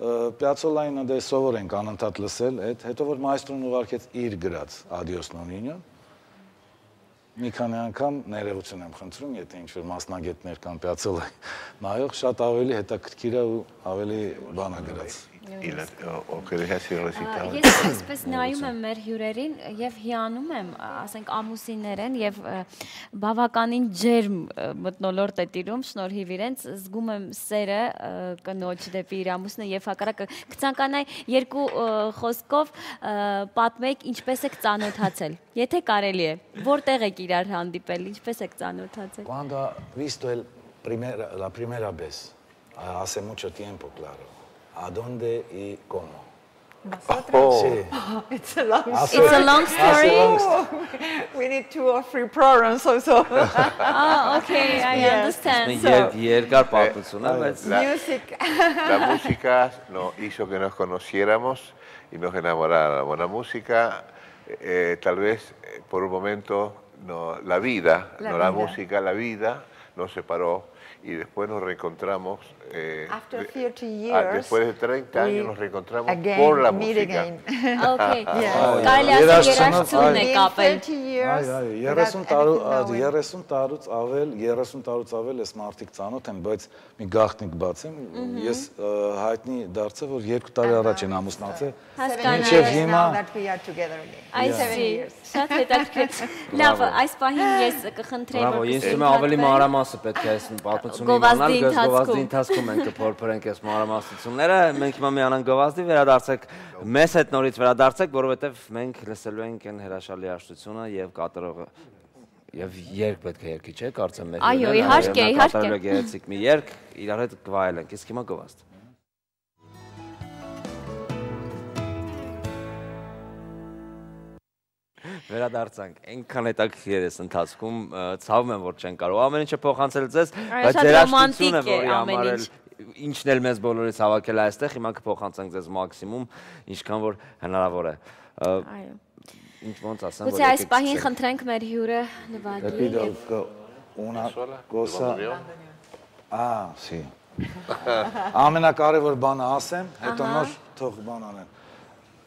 Piazzolla-ին դե սովոր ենք անընդհատ լսել, այդ հետո որ մայստրոն ուղարկեց իր գրած Adios Nonino, մի քանի անգամ ներողություն եմ խնդրում, եթե ինչ-որ մասնագետներ կան Piazzolla նայող, շատ ավելի հետաքրքիր է ու ավելի բան է գրած։ Así recitado. Ես այսպես նայում եմ մեր հյուրերին եւ հիանում եմ, ասենք ամուսիններ են եւ բավականին ջերմ մտնոլորտ է տիրում շնորհիվ իրենց զգում եմ սերը կնոջ դեպի իր ամուսնը եւ հակառակը կցանկանայի երկու խոսքով պատմեք ինչպես եք ծանոթացել եթե կարելի է որտեղ եք իրար հանդիպել ինչպես եք ծանոթացել Cuando ha visto el primera, la primera vez, hace mucho tiempo, claro, a dónde y cómo. Oh. Sí. [LAUGHS] It's a long story. It's a long story. Oh, [LAUGHS] we need two or three programs also. [LAUGHS] ah, okay, I yes. understand. So, y Edgar Parkinson. music. La, la música nos hizo que nos conociéramos y nos enamoráramos. La música, eh, tal vez eh, por un momento, no, la vida, la no vida. la música, la vida nos separó y después nos reencontramos eh, After de- 30 ah, years, después de 30 años we nos reencontramos again por la música. [LAUGHS] Okay. Կարելի ասել երաժշտությունն է կապել։ 30 years. Այ, այ, without 30 տարու anything knowing. 30 տարուց ավել, 30 տարուց ավել ես մարդիկ ծանոթ եմ, բայց մի գաղտնիք բացեմ, ես ը, հայտնի դարձա, որ 2 տարի առաջ են ամուսնացել։ Մինչև years հիմա years. Շատ հետաքրքիր։ [LAUGHS] Լավ, այս պահին ես կխնդրեի Բրավո, ես ավելի մանրամասը պետք է այս պատմությունը իմանալ, գոզ գովազդի ընթացքում։ ընթացքում մենք կփորփրենք այս մանրամասնությունները։ Մենք հիմա միանանք գովազդի, վերադարձեք մեզ հետ նորից վերադարձեք, որովհետև մենք լսելու ենք այն հրաշալի աշտությունը եւ կատարողը եւ երկ պետք է երկի, չէ՞, կարծեմ մեր Այո, հյուրերն, իհարկե, իհարկե։ կատարելու է գեղեցիկ մի երկ, իրար հետ կվայելենք։ Իսկ հիմա գովազդ։ Վերադարձանք։ Այնքան հետաքրքիր է այս ընթացքում, ցավում եմ, որ չեն կարող ամեն ինչը փոխանցել ձեզ, բայց է որի ամեն համար ինչն էլ մեզ բոլորից հավաքել է այստեղ, հիմա կփոխանցենք ձեզ մաքսիմում, ինչքան որ հնարավոր է։ Այո։ Ինչ ոնց ասեմ, Գուցե այս պահին խնդրենք մեր հյուրը նվագի una cosa. Ah, sì. Ամենակարևոր բանը ասեմ, հետո նոր թող բան անեմ։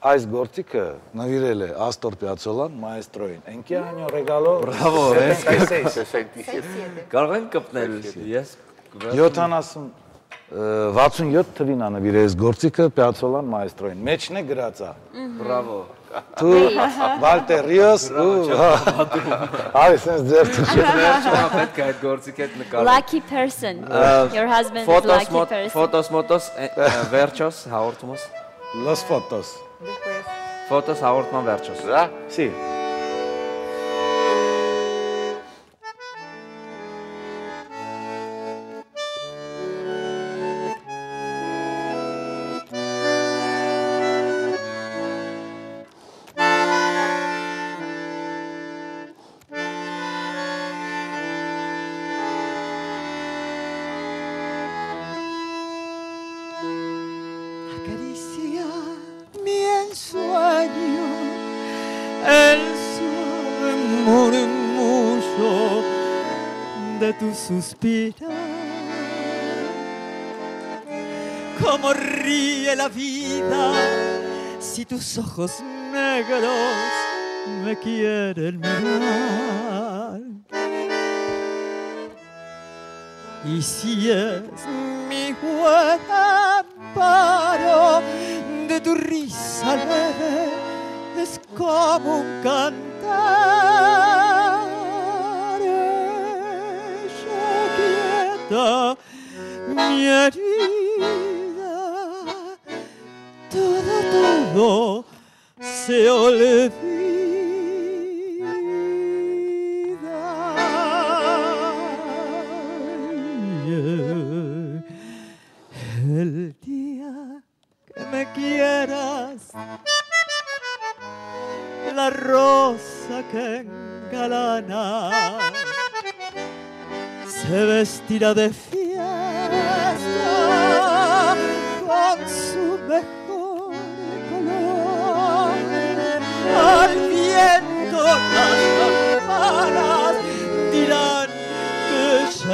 Այս գործիքը նվիրել է Astor Piazzolla-ն, մայստրոին։ qué año regaló? Բրավո, 76. 67. կարող ենք կպնել։ Ես 70 67 թվին ա նվիրել այս գործիքը Piazzolla-ն մայստրոին։ Մեջն է գրածա։ բրավո։ Դու Վալտեր Ռիոս ու Այ sense ձեր թշը։ Վերջում պետք է այդ գործիք հետ նկարել։ Lucky person. Your husband is lucky person. ֆոտոս մոտոս վերջոս հաղորդումս։ Los fotos։ después. Fotos a Ortman Verchos. ¿Verdad? Sí. Suspiro. Como ríe la vida si tus ojos negros me quieren mirar. Y si es mi buen amparo de tu risa leve, es como un cantar. Se olvida. El día que me quieras, la rosa que engalana se vestirá de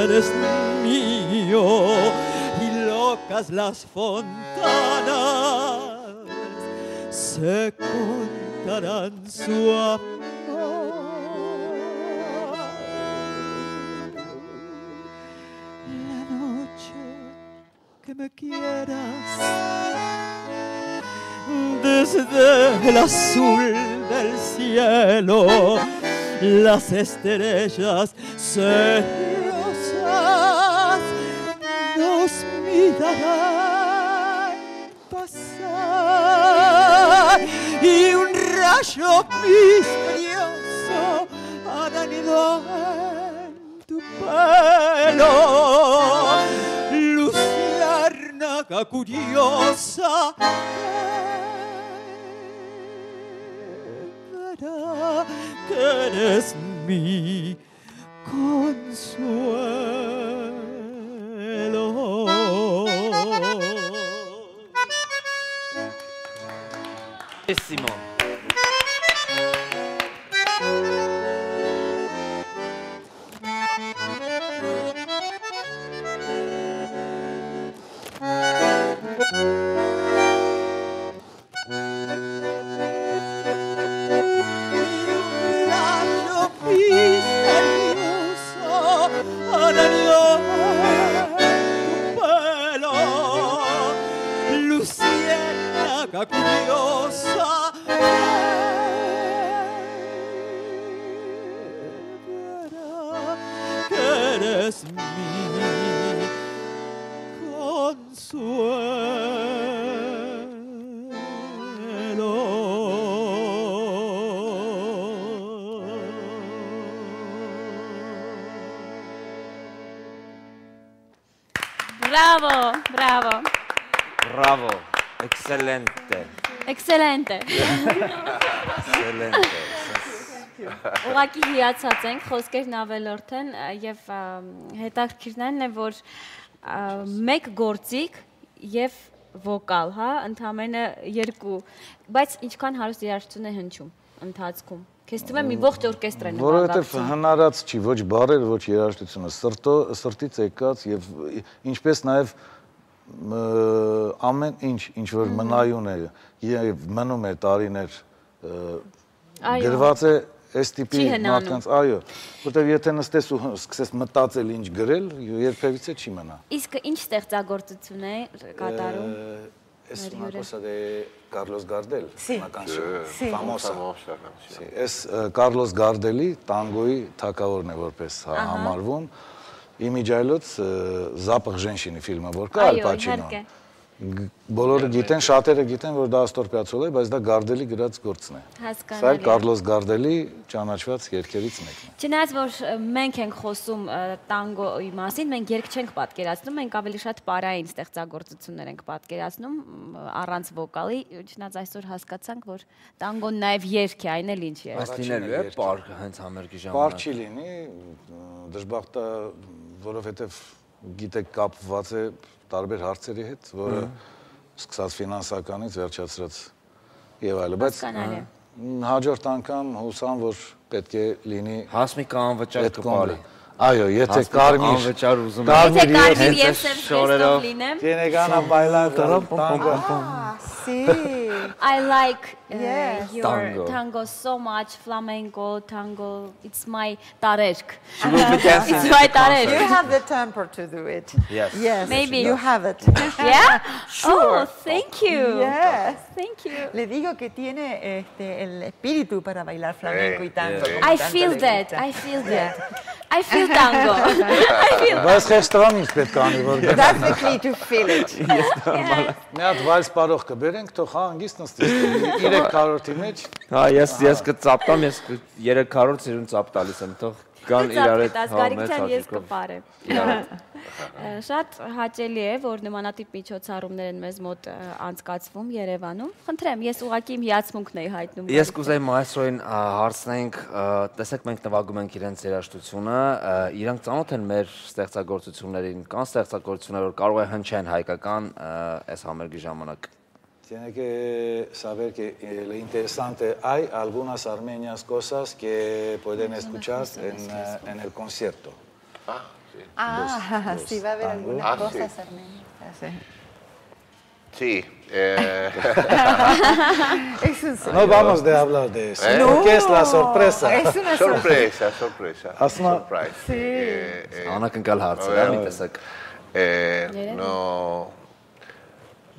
eres mío y locas las fontanas se contarán su amor. La noche que me quieras desde el azul del cielo las estrellas celosas pasar. Y un rayo misterioso ha anidar en tu pelo. Luz larga curiosa que eres mía Bravo, bravo։ Bravo. Excelente. Է։ Excelente. Ուղղակի հիացած ենք, խոսքերն ավելորդ են ա, եւ հետաքրքիրն է, որ մեկ գործիկ եւ վոկալ, հա, ընդամենը երկու, բայց ինչքան հարուստ երաժշտություն է հնչում ընթացքում։ Քեզ թվում է մի ողջ օրկեստր է Որովհետև նվագակցում։ հնարած չի ոչ բարերը, ոչ երաժշտությունը, սրտո սրտից եկած եւ ինչպես նաեւ ամեն ինչ ինչ որ մնայուն է եւ մնում է տարիներ գրված է այս տիպի մարդկանց, այո, որտեվ եթե նստես ու սկսես մտածել ինչ գրել, երբևիցե չի մնա։ Իսկ ինչ ստեղծագործություն է կատարում։ Es Մեր una Կարլոս Գարդել, հիմնական շը, ֆամոսա։ Այս Կարլոս Գարդելի տանգոյի թակավորն է որպես հա- համարվում։ Իմիջայլոց Զապախ ժենշինի ֆիլմը, որ կա Ալ Պաչինոն։ Այո, իհարկե։ Բոլորը գիտեն, շատերը գիտեն, որ դա Աստոր Պյացոլա է, բայց դա Գարդելի գրած գործն է։ Սա Հասկանալի։ է։ Կարլոս Գարդելի ճանաչված երգերից մեկն է։ Չնայած որ մենք ենք խոսում տանգոյի մասին, մենք երգ չենք պատկերացնում, մենք ավելի շատ պարային ստեղծագործություններ ենք պատկերացնում առանց վոկալի, չնայած այսօր հասկացանք, որ տանգոն նաև երգ է, այն էլ ինչ է։ Բայց լինելու է պարկ հենց համերգի ժամանակ։ չի լինի, դժբախտա, որովհետև գիտեք կապված է տարբեր հարցերի հետ, որը սկսած ֆինանսականից վերջացրած եւ այլը, բայց հաջորդ անգամ հուսամ, որ պետք է լինի Հասմիկը անվճար կպարի։ Այո, եթե կարմիր անվճար ուզում է։ Եթե կարմիր եւ սև շորերով։ լինեմ, tango. Ah, sí. I like yes. your tango. tango. so much, flamenco, tango. It's my tarek. She will be [LAUGHS] dancing It's my tarek. You have the temper to do it. Yes. Yes. Maybe. You have it. [LAUGHS] yeah? [LAUGHS] Sure. Oh, thank you. Yes. Thank you. Le digo que tiene este, el espíritu para bailar flamenco y eh, tango. Eh. I feel that. I feel that. I feel tango. I feel Wij is gisteren niet met carnaval. Definitely to feel it. yes. Ja, het was paar ook gebeuren, toch aan gisteren. 300-ի մեջ։ Հա, ես ես կծապտամ, ես 300 սերուն ծապ տալիս եմ, թող կան իրար հետ համեցած ես կպարեմ։ [LAUGHS] Շատ հաճելի է, որ նմանատիպ միջոցառումներ են մեզ մոտ անցկացվում Երևանում։ Խնդրեմ, ես ուղակի իմ հիացմունքն էի հայտնում։ Ես կուզեի Մայսրոյին հարցնենք, տեսեք մենք նվագում ենք իրենց երաժշտությունը, իրանք ծանոթ են մեր ստեղծագործություններին, կան ստեղծագործություններ, որ կարող է հնչեն հայկական այս համերգի ժամանակ։ tiene que saber que eh, lo interesante, hay algunas armenias cosas que pueden escuchar en, eh, en el concierto. Ah, sí. Ah, [LAUGHS] sí, va a haber algunas cosas sí. armenias. Sí. [LAUGHS] No vamos de hablar de eso, ¿Eh? porque es la sorpresa. Es una sorpresa, sorpresa. Asma. Sí. Eh, Ana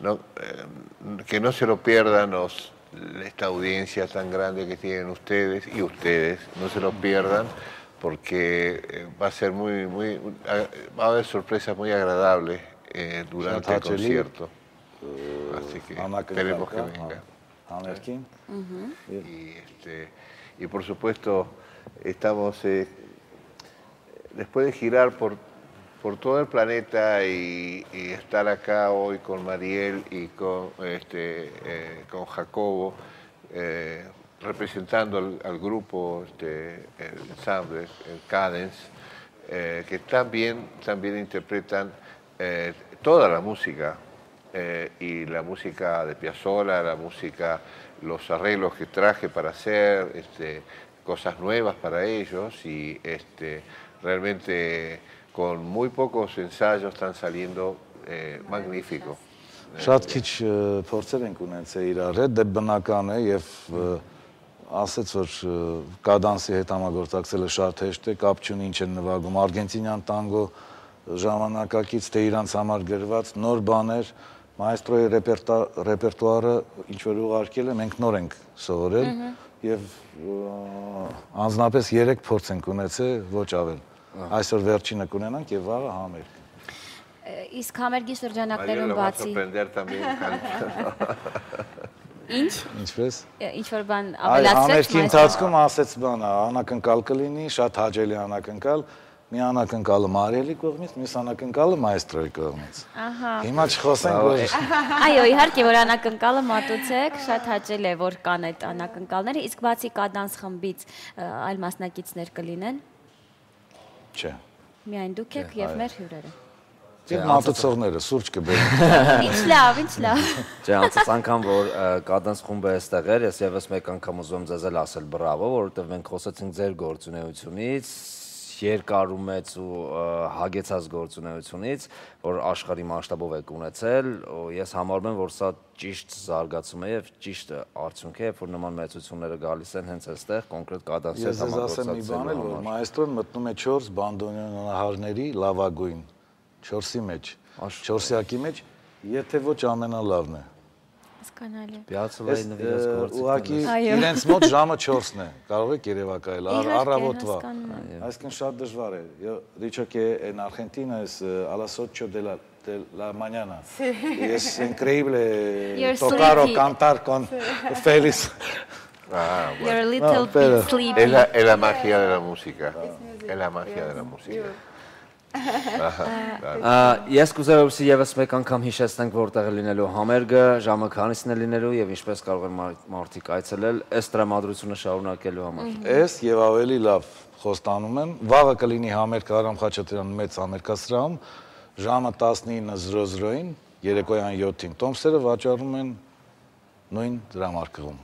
no, que no se lo pierdan los, esta audiencia tan grande que tienen ustedes y ustedes, no se lo pierdan porque eh, va a ser muy, muy, va a haber sorpresas muy agradables eh, durante el concierto. Así que esperemos que vengan. Y, este, y por supuesto, estamos, eh, después de girar por por todo el planeta y, estar acá hoy con Mariel y con, este, eh, Jacobo, eh, representando al, grupo, este, el ensamble, el Cadence, eh, que también, también interpretan toda la música, y la música de Piazzolla, la música, los arreglos que traje para hacer, este, cosas nuevas para ellos, y este, realmente con muy pocos ensayos están saliendo eh, magníficos. Շատ քիչ փորձեր ենք ունեցել իրար հետ, դե բնական է եւ ասեց որ կադանսի հետ համագործակցելը շատ հեշտ է, կապ չունի ինչ են նվագում, արգենտինյան տանգո ժամանակակից թե իրանց համար գրված նոր բաներ, մայստրոյի ռեպերտուարը ինչ որ ուղարկել է, մենք նոր ենք սովորել եւ ը, անձնապես 3 փորձ ենք ունեցել, ոչ ավել։ Այսօր վերջինը կունենանք եւ վաղը համեր։ Իսկ համերգի շրջանակներում բացի [LAUGHS] ինչ Ինչպես։ ինչ որ բան Այ ավելացրեք համերգի ընթացքում ասեց բանը, անակնկալ կլինի, շատ հաճելի անակնկալ, մի անակնկալը Մարիելի կողմից, մյուս անակնկալը մայստրոյի կողմից։ Ահա Հիմա չխոսենք որ [LAUGHS] Այո, իհարկե որ անակնկալը մատուցեք, շատ հաճելի է որ կան այդ անակնկալները, իսկ բացի կադանս խմբից այլ մասնակիցներ կլինեն։ չէ։ Միայն դուք եք եւ մեր հյուրերը։ Եվ մատուցողները սուրճ կբերեն։ Ինչ լավ, ինչ լավ։ Չէ, անցած անգամ որ կադանս խումբը այստեղ էր, ես եւս մեկ անգամ ուզում եմ ձեզ էլ ասել բրավո, որովհետեւ մենք խոսեցինք ձեր գործունեությունից, երկար ու հագեցած գործունեությունից, որ աշխարհի մասշտաբով եք ունեցել, ու ես համարում եմ, որ սա ճիշտ զարգացում է եւ ճիշտ արդյունք է, որ նման մեծությունները գալիս են հենց այստեղ կոնկրետ կադանսի Ես ձեզ ասեմ մի բան էլ, որ մայստրոն մտնում է 4 բանդոնյանահարների լավագույն 4-ի մեջ, 4-յակի մեջ, եթե ոչ ամենալավն է։ Հասկանալի։ Պիացոլայի նվիրած գործիքն Ուղղակի Այո։ իրենց մոտ ժամը 4-ն է։ Կարող եք երևակայել առավոտվա։ Այսինքն շատ դժվար է։ Yo dicho que en Argentina es a las 8 de la de la mañana. Y es increíble tocar o cantar con feliz. Ah, bueno. You're a little No, pero- bit sleepy. Es la, es la magia de la música. Es la magia de la música. Ես կուզեի որպեսզի եւս մեկ անգամ հիշեցնենք որտեղ է լինելու համերգը, ժամը քանիսն է լինելու եւ ինչպես կարող են մար- մարդիկ այցելել ըստ տրամադրությունը շարունակելու համար։ Էս եւ ավելի լավ խոստանում եմ։ Վաղը կլինի համերգ Արամ Խաչատրյան մեծ համերգասրահում ժամը 19:00-ին, երեկոյան 7-ին։ Տոմսերը վաճառում են նույն դրամարկղում։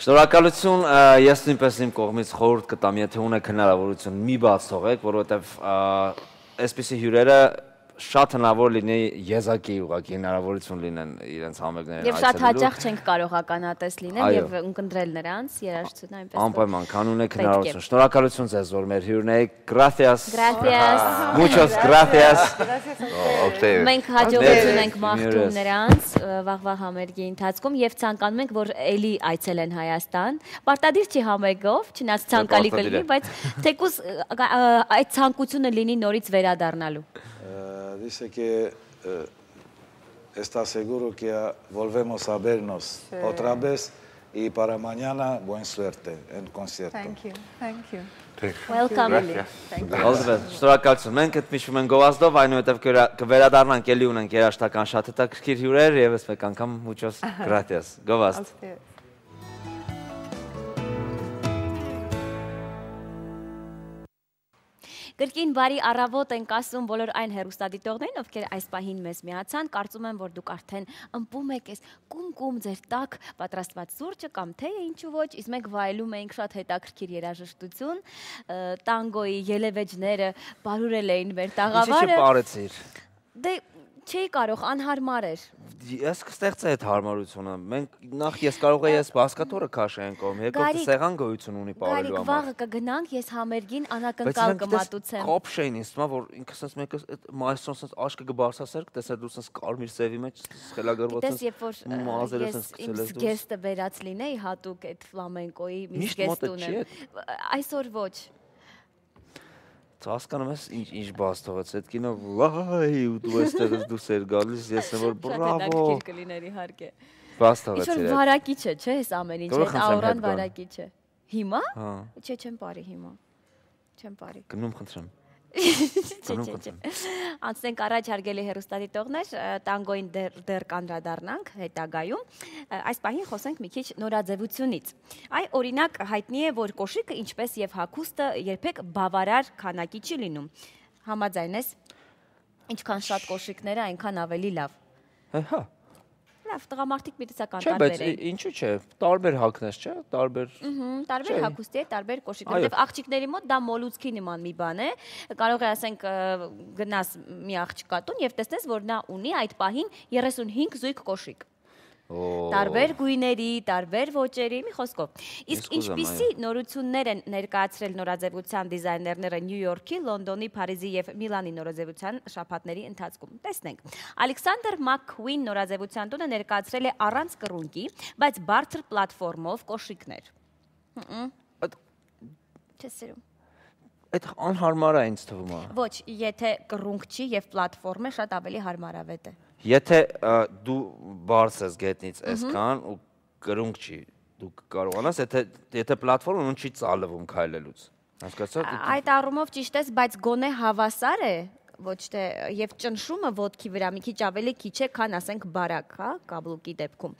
Շնորհակալություն, ես նույնպես իմ կողմից խորհուրդ կտամ, եթե ունեք հնարավորություն, մի բաց թողեք, որովհետև այսպիսի հյուրերը շատ հնարավոր լինի եզակի ուղակի հնարավորություն լինեն իրենց համերգներին Եվ շատ հաճախ չենք կարող ականատես լինել եւ ընկնդրել նրանց երաժշտությունը այնպես։ որ Անպայման, քան ունեք պետք է։ հնարավորություն։ Շնորհակալություն ձեզ, որ մեր հյուրն եք։ Gracias. Gracias։ Muchas gracias։. Մենք հաջողություն ենք մաղթում նրանց վաղվա համերգի ընթացքում եւ ցանկանում ենք որ էլի այցելեն Հայաստան։ Պարտադիր չի համերգով, չնայած ցանկալի կլինի, բայց թեկուզ այդ ցանկությունը լինի նորից վերադառնալու։ dice que está seguro que volvemos a vernos otra vez y para mañana buen suerte en concierto. Thank you. Thank you. Welcome։ Gracias. All the best։ Շնորհակալություն։ Մենք այդ միշում ենք գովազդով, այնուհետև կվերա- կվերադառնանք էլի ունենք երաշտական շատ հետաքրքիր հյուրեր եւս մեկ անգամ muchos [LAUGHS] gracias։ Գովազդ։ Կրկին բարի առավոտ ենք ասում բոլոր այն հերոստադիտողներին, ովքեր այս պահին մեզ միացան, կարծում եմ, որ դուք արդեն ըմբում եք այս կում-կում ձեր տակ պատրաստված սուրճը կամ թեյը, ինչու ոչ, իսկ մենք վայելում էինք շատ հետաքրքիր երաժշտություն, տանգոյի ելևեջները բարուրել էին մեր Ինչի տաղավարը։ չպարեցիր։ Դե չէի կարող, անհարմար էր։ Ես կստեղծե այդ հարմարությունը։ Մենք նախ ես կարող եմ ես բասկաթորը կողմ, երկրորդը Գարիկ, սեղան գոյություն ունի Գարիկ ապարելու համար։ վաղը կգնանք, ես համերգին անակնկալ դες կմատուցեմ։ կոպ շեին ինձ թվում որ ինքը sense մեկը մայստրոն sense աշկը գբարսասեր կտեսեր դու sense կարմիր սևի մեջ խելագարված Գիտես, երբ որ մազերը ես իմ սկսել ես դու գեստը վերած լինեի հատուկ այդ ֆլամենկոյի մի Միշտ գեստ մոտդ չի ունեմ։ Այսօր ոչ։ հասկանում ես ինչ ինչ բաց թողեց այդ կինո վայ ու դու այստեղից դու սեր գալիս ես եմ որ Շատ բրավո հետաքրքիր կլիներ իհարկե։ բաց թողեց իրար վարակիչ է, չէ՞, այս ամեն ինչը, այդ աուրան վարակիչ է։ Հիմա։ հա Չէ, չեմ բարի հիմա։ Չեմ բարի։ գնում խնդրեմ Չէ, չէ, չէ։ Անցնենք առաջ հարգելի հերոստատիտողներ, տանգոին դեռ կանդրադառնանք հետագայում։ Այս պահին խոսենք մի քիչ նորաձևությունից։ Այ օրինակ հայտնի է, որ կոշիկը ինչպես եւ հակոստը երբեք բավարար քանակի չի լինում։ Համաձայն ես։ Ինչքան շատ կոշիկները, այնքան ավելի լավ։ Հա, Լավ, տղամարդիկ միտեցական չէ, բայց տարբեր են։ ինչու՞ չէ։ Տարբեր հակնես, չէ՞, տարբեր Ահա, տարբեր Չէ։ հագուստի է, տարբեր կոշիկներ։ Այո։ Եվ աղջիկների մոտ դա մոլուցքի նման մի բան է։ Կարող է ասենք գնաս մի աղջկատուն եւ տեսնես, որ նա ունի այդ պահին 35 զույգ կոշիկ։ Տարբեր գույների, տարբեր ոճերի, մի խոսքով։ Իսկ ինչպիսի նորություններ են ներկայացրել նորաձևության դիզայներները Նյու Յորքի, Լոնդոնի, Փարիզի եւ Միլանի նորաձևության շաբաթների ընթացքում։ Տեսնենք։ Ալեքսանդր Մակքուին նորաձևության տունը ներկայացրել է առանց կռունկի, բայց բարձր պլատֆորմով կոշիկներ։ Հմ, Այդ- անհարմար է ինձ թվում է։ Ոչ, եթե կռունկ չի եւ պլատֆորմ է, շատ ավելի հարմարավետ է։ Եթե դու բարձ ես գետնից այսքան ու կրունկ չի, դու կարողանաս, եթե եթե պլատֆորմը ուն չի ծալվում քայլելուց։ Հասկացա՞ր։ Այդ առումով ճիշտ ես, բայց գոնե հավասար է ոչ թե եւ ճնշումը ոդքի վրա մի քիչ ավելի քիչ է, քան ասենք բարակ, հա, կաբլուկի դեպքում։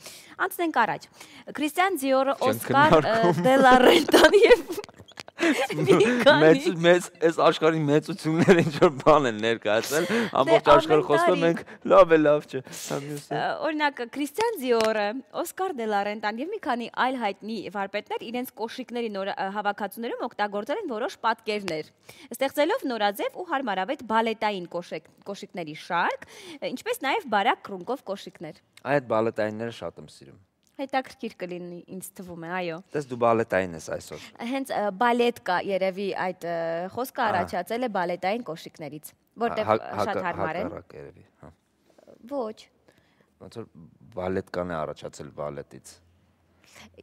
Անցնենք առաջ։ Քրիստիան Դիորը, Օսկար Դելա Ռենտան եւ Մեծ մեծ այս աշխարհի մեծությունները ինչ որ բան են ներկայացել, ամբողջ աշխարհը խոսում տարի- են մենք լավ է, լավ չէ։ Օրինակ Քրիստիան Դիորը, Օսկար Դելարենտան եւ մի քանի այլ հայտնի վարպետներ իրենց կոշիկների նոր հավաքածուներում օգտագործել են որոշ պատկերներ, ստեղծելով նորաձև ու հարմարավետ բալետային կոշիկ կոշիկների շարք, ինչպես նաեւ բարակ կրունկով կոշիկներ։ Այդ բալետայինները շատ եմ սիրում։ Հետաքրքիր կլինի, ինձ թվում է, այո։ Տես դու բալետային ես այսօր։ Հենց բալետ կա երևի այդ խոսքը առաջացել է բալետային կոշիկներից, որտեղ Հա- շատ հակա- հարմար են։ հակառակ երևի, հա։ Ոչ։ Ոնց որ բալետկան է առաջացել բալետից։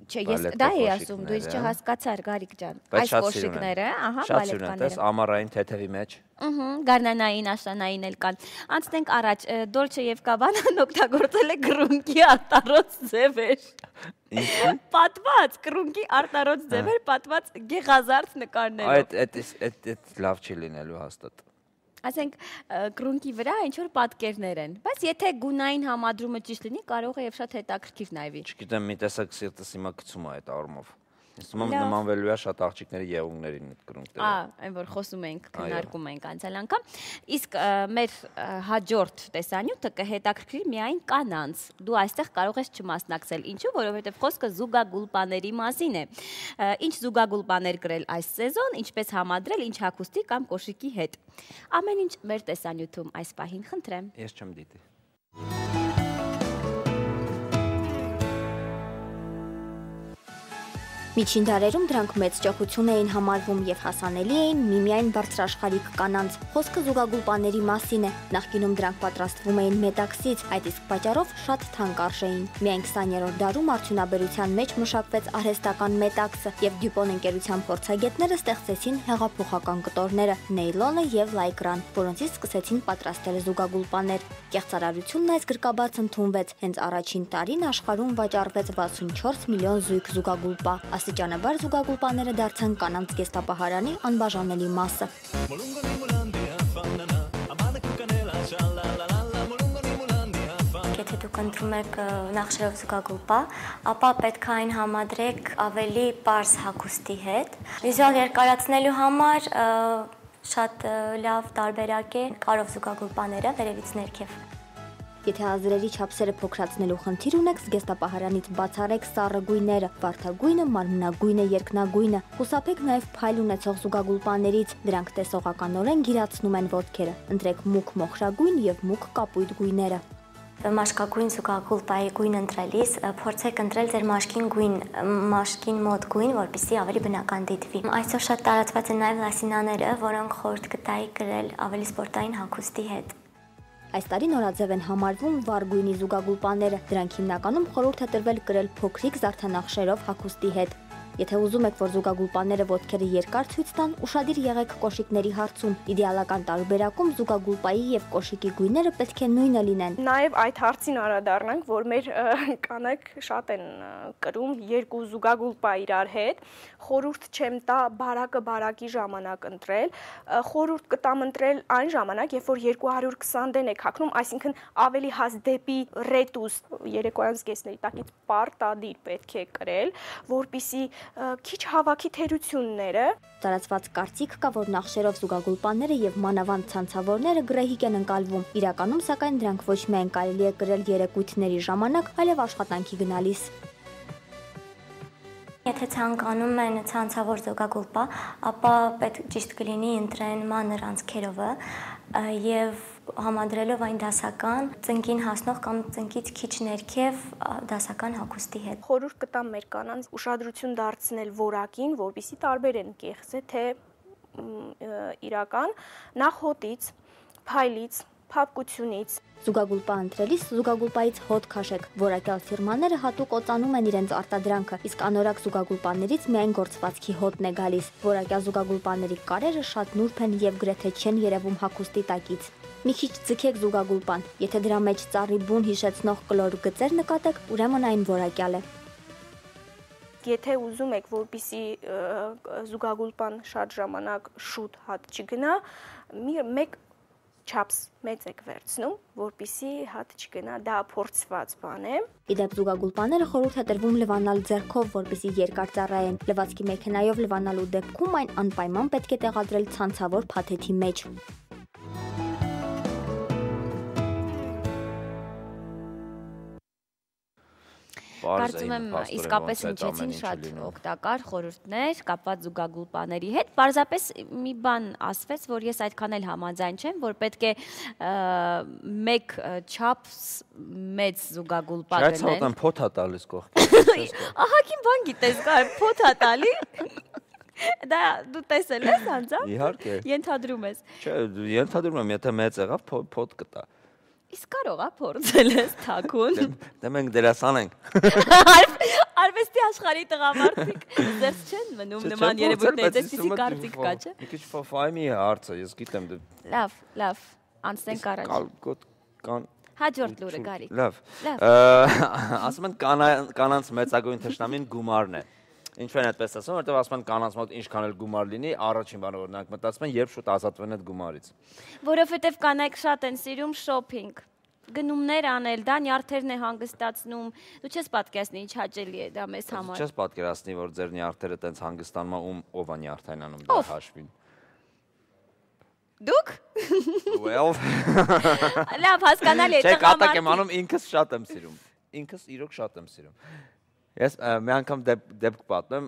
Չէ, ես դա էի ասում, դու ինձ կոշիկները, չհասկացար, Գարիկ ջան։ Այս կոշիկները, ահա, Շատ սիրուն բալետկաները։ ամառային թեթևի մեջ։ Ահա, գարնանային, աշնանային էլ կան։ Անցնենք առաջ, Դոլչե եւ Գաբանան օգտագործել է գրունկի արտարոց ձևեր։ Պատված, գրունկի արտարոց ձևեր, պատված գեղազարդ նկարներով։ Այդ այդ այդ լավ չի լինելու հաստատ։ Ասենք գրունկի վրա ինչ որ պատկերներ են, բայց եթե գունային համադրումը ճիշտ լինի, կարող է եւ շատ հետաքրքիր նայվի։ Չգիտեմ, մի տեսակ սիրտս հիմա գցում է այդ առումով։ Ես Լավ։ նմանվելու է շատ աղջիկների եղունգներին այդ կրունկները։ Ա, այն որ խոսում ենք, քննարկում ենք անցյալ անգամ։ Իսկ մեր հաջորդ տեսանյութը կհետաքրքրի միայն կանանց։ Դու այստեղ կարող ես չմասնակցել։ Ինչու՞, որովհետև խոսքը զուգագուլպաների մասին է։ Ինչ զուգագուլպաներ գրել այս սեզոն, ինչպես համադրել ինչ հագուստի կամ կոշիկի հետ։ Ամեն ինչ մեր տեսանյութում այս պահին խնդրեմ։ Ես չեմ դիտի։ Միջին դարերում դրանք մեծ ճոխություն էին համարվում եւ հասանելի էին միմիայն բարձրաշխարհիկ կանանց։ Խոսքը զուգագուլպաների մասին է։ Նախկինում դրանք պատրաստվում էին մետաքսից, այդ իսկ պատճառով շատ թանկ արժեին։ Միայն 20-րդ դարում արդյունաբերության մեջ մշակվեց արհեստական մետաքսը եւ Դյուպոն ընկերության փորձագետները ստեղծեցին հեղափոխական կտորները՝ նեյլոնը եւ լայկրան, որոնցից սկսեցին պատրաստել զուգագուլպաներ։ Կեղծարարությունն այս գրկաբաց ընդունվեց։ Հենց առաջին տարին աշխարհում վաճառվեց 64 միլիոն զույգ զուգագուլպա։ Աստիճանաբար զուգագուլպաները դարձան կանանց գեստապահարանի անբաժանելի մասը։ Եթե դուք ընտրում եք նախշերով զուգագուլպա, ապա պետք է այն համադրեք ավելի པարզ հագուստի հետ։ Վիզուալ երկարացնելու համար շատ լավ տարբերակ է կարով զուգագուլպաները վերևից ներքև։ Եթե ազրերի չափսերը փոքրացնելու խնդիր ունեք, զգեստապահարանից բացառեք սառը գույները՝ վարդագույնը, մարմնագույնը, երկնագույնը։ Խուսափեք նաև փայլ ունեցող զուգագուլպաներից, դրանք տեսողականորեն գիրացնում են ոտքերը։ Ընտրեք մուգ մոխրագույն եւ մուգ կապույտ գույները։ Մաշկագույն զուգագուլպայի գույն ընտրելիս փորձեք ընտրել ձեր մաշկին գույն, մաշկին մոտ գույն, որպեսզի ավելի բնական դիտվի։ Այսօր շատ տարածված են նաև լասինաները, որոնք խորտ կտայի գրել ավելի սպորտային հագուստի հետ։ Այս տարի նորաձև են համարվում վառ գույնի զուգագուլպաները։ Դրանք հիմնականում խորհուրդ է տրվել կրել փոքրիկ զարդանախշերով հագուստի հետ։ Եթե ուզում եք, որ զուգագուլպաները ոտքերը երկար ցույց տան, ուշադիր եղեք կոշիկների հարցում։ Իդեալական տարբերակում զուգագուլպայի եւ կոշիկի գույները պետք է նույնը լինեն։ Նաև այդ հարցին անդրադառնանք, որ մեր կանայք շատ են կրում երկու զուգագուլպա իրար հետ։ Խորուրդ չեմ տա բարակը բարակի ժամանակ ընտրել։ Խորուրդ կտամ ընտրել այն ժամանակ, երբ որ 220 դեն եք հագնում, այսինքն ավելի հազ դեպի ռետուս երեկոյան զգեստների տակից պարտադիր պետք է կրել, որpիսի քիչ հավաքի թերությունները տարածված կարծիք կա, որ նախշերով զուգագուլպանները եւ մանավանդ ցանցավորները գրեհիկ են ընկալվում։ Իրականում սակայն դրանք ոչ միայն կարելի է կրել երեկույթների ժամանակ, այլև աշխատանքի գնալիս։ Եթե ցանկանում են ցանցավոր զուգագուլպա, ապա պետք ճիշտ կլինի ընտրեն մանր անցքերովը եւ համադրելով այն դասական ծնկին հասնող կամ ծնկից քիչ ներքև դասական հագուստի հետ։ Խորհուրդ կտամ մեր կանանց ուշադրություն դարձնել որակին, որբիսի տարբերեն կեղծե թե իրական նախ հոտից, փայլից, փափկությունից Զուգագուլպա ընտրելիս զուգագուլպայից հոտ քաշեք։ Որակյալ ֆիրմաները հատուկ օծանում են իրենց արտադրանքը, իսկ անորակ զուգագուլպաներից միայն գործվածքի հոտն է գալիս։ Որակյալ զուգագուլպաների կարերը շատ նուրբ են եւ գրեթե չեն երևում հագուստի տակից։ Մի քիչ ձգեք զուգագուլպան։ Եթե դրա մեջ ծառի բուն հիշեցնող կլոր գծեր նկատեք, ուրեմն այն որակյալ է եթե ուզում եք, որպիսի զուգագուլպան շատ ժամանակ շուտ հատ չգնա, մեկ չափս մեծ եք վերցնում, որpիսի հատ չգնա, դա փորձված բան է։ Իդեպ զուգագուլպաները խորհուրդ է տրվում լվանալ ձեռքով, որpիսի երկար ծառայեն։ Լվացքի մեքենայով լվանալու դեպքում այն անպայման պետք է տեղադրել ցանցավոր փաթեթի մեջ։ Կարծում եմ իսկապես հնչեցին շատ օգտակար խորհուրդներ կապված զուգագուլպաների հետ։ Պարզապես մի բան ասվեց, որ ես այդքան էլ համաձայն չեմ, որ պետք է մեկ չափ մեծ զուգագուլպա դնեն։ Շատ հոտ փոթա տալիս կողքի։ [LAUGHS] Ահագին բան գիտես, կար փոթա տալի։ [LAUGHS] Դա դու տեսել ես անձամբ։ Իհարկե։ Ենթադրում ես։ Չէ, ենթադրում եմ, եթե մեծ եղավ, փոթ կտա։ Իսկ կարող է փորձել ես թակուն։ Դե մենք դերասան ենք։ Արվեստի աշխարհի տղամարդիկ դերս չեն մնում նման երևույթներից, այսպեսի կարծիք կա, չէ։ Մի քիչ ֆայմի հարցը, ես գիտեմ դե։ Լավ, լավ, անցնենք առաջ։ Կան Հաջորդ լուրը գարի։ Լավ։ [LAUGHS] Ասում են կանանց մեծագույն թշնամին գումարն է։ Ինչու են այդպես ասում, որովհետև ասում են կանանց մոտ ինչքան էլ գումար լինի, առաջին բանը որ նրանք մտածում են, երբ շուտ ազատվեն այդ գումարից։ Որովհետև կանայք շատ են սիրում շոփինգ գնումներ անել, դա նյարդերն է հանգստացնում։ Դու չես պատկերացնի ինչ հաճելի է դա մեզ համար։ Չես պատկերացնի, որ ձեր նյարդերը տենց հանգստանում ում ով է նյարդայնանում դա հաշվին։ Դուք։ Well։ Լավ, հասկանալի է, տղամարդ։ Չէ, կատակ եմ անում, ինքս շատ եմ սիրում։ Ինքս իրոք շատ եմ սիրում։ Ես մի անգամ դեպք պատմեմ,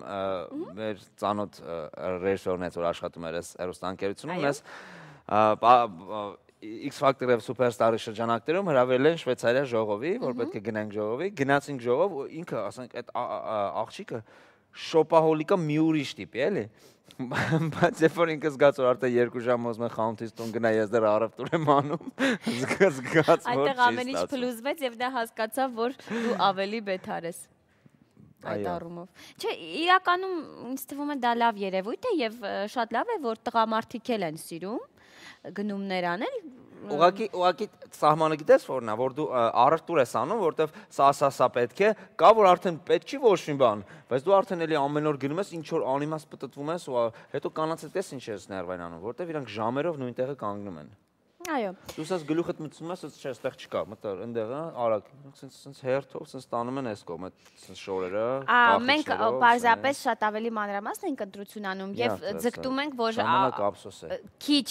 մեր ծանոթ ռեժիսորն էր, որ աշխատում էր այս հերոստանգերությունում, ես X Factor եւ Superstar-ի շրջանակներում հրավիրել են Շվեյցարիա ժողովի, որ պետք է գնանք ժողովի, գնացինք ժողով, ինքը, ասենք, այդ աղջիկը շոպահոլիկա մի ուրիշ տիպ է, էլի։ [LAUGHS] Բայց երբ որ ինքը զգաց որ արդեն 2 ժամ ուզում է խանութից տուն գնա, ես դեռ առավտուր եմ անում, [LAUGHS] զգաց որ Այդտեղ ամեն ինչ փլուզվեց եւ նա հասկացավ, որ դու ավելի բեթար ես այդ առումով։ Չէ, իրականում ինձ թվում է դա լավ երևույթ է եւ շատ լավ է, որ տղամարդիկ էլ են սիրում գնումներ անել։ Ուղղակի ուղղակի սահմանը գիտես որն է, որ դու առարտուր ես անում, որովհետև սա սա սա պետք է, կա որ արդեն պետք չի ոչ մի բան, բայց դու արդեն էլի ամեն օր գնում ես, ինչ որ անիմաստ պտտվում ես ու հետո կանանց հետ ես ինչ ես ներվայն անում, որովհետև իրանք ժամերով նույն տեղը կանգնում են։ Այո։ Դու սա գլուխդ մտցում ես, չէ, այստեղ չկա, մտար, այնտեղ է, արագ, սենց սենց հերթով, սենց տանում են այս կողմը, սենց շորերը, կախիչներով։ Մենք պարզապես շատ ավելի մանրամասն ենք ընտրություն անում եւ ձգտում ենք, որ քիչ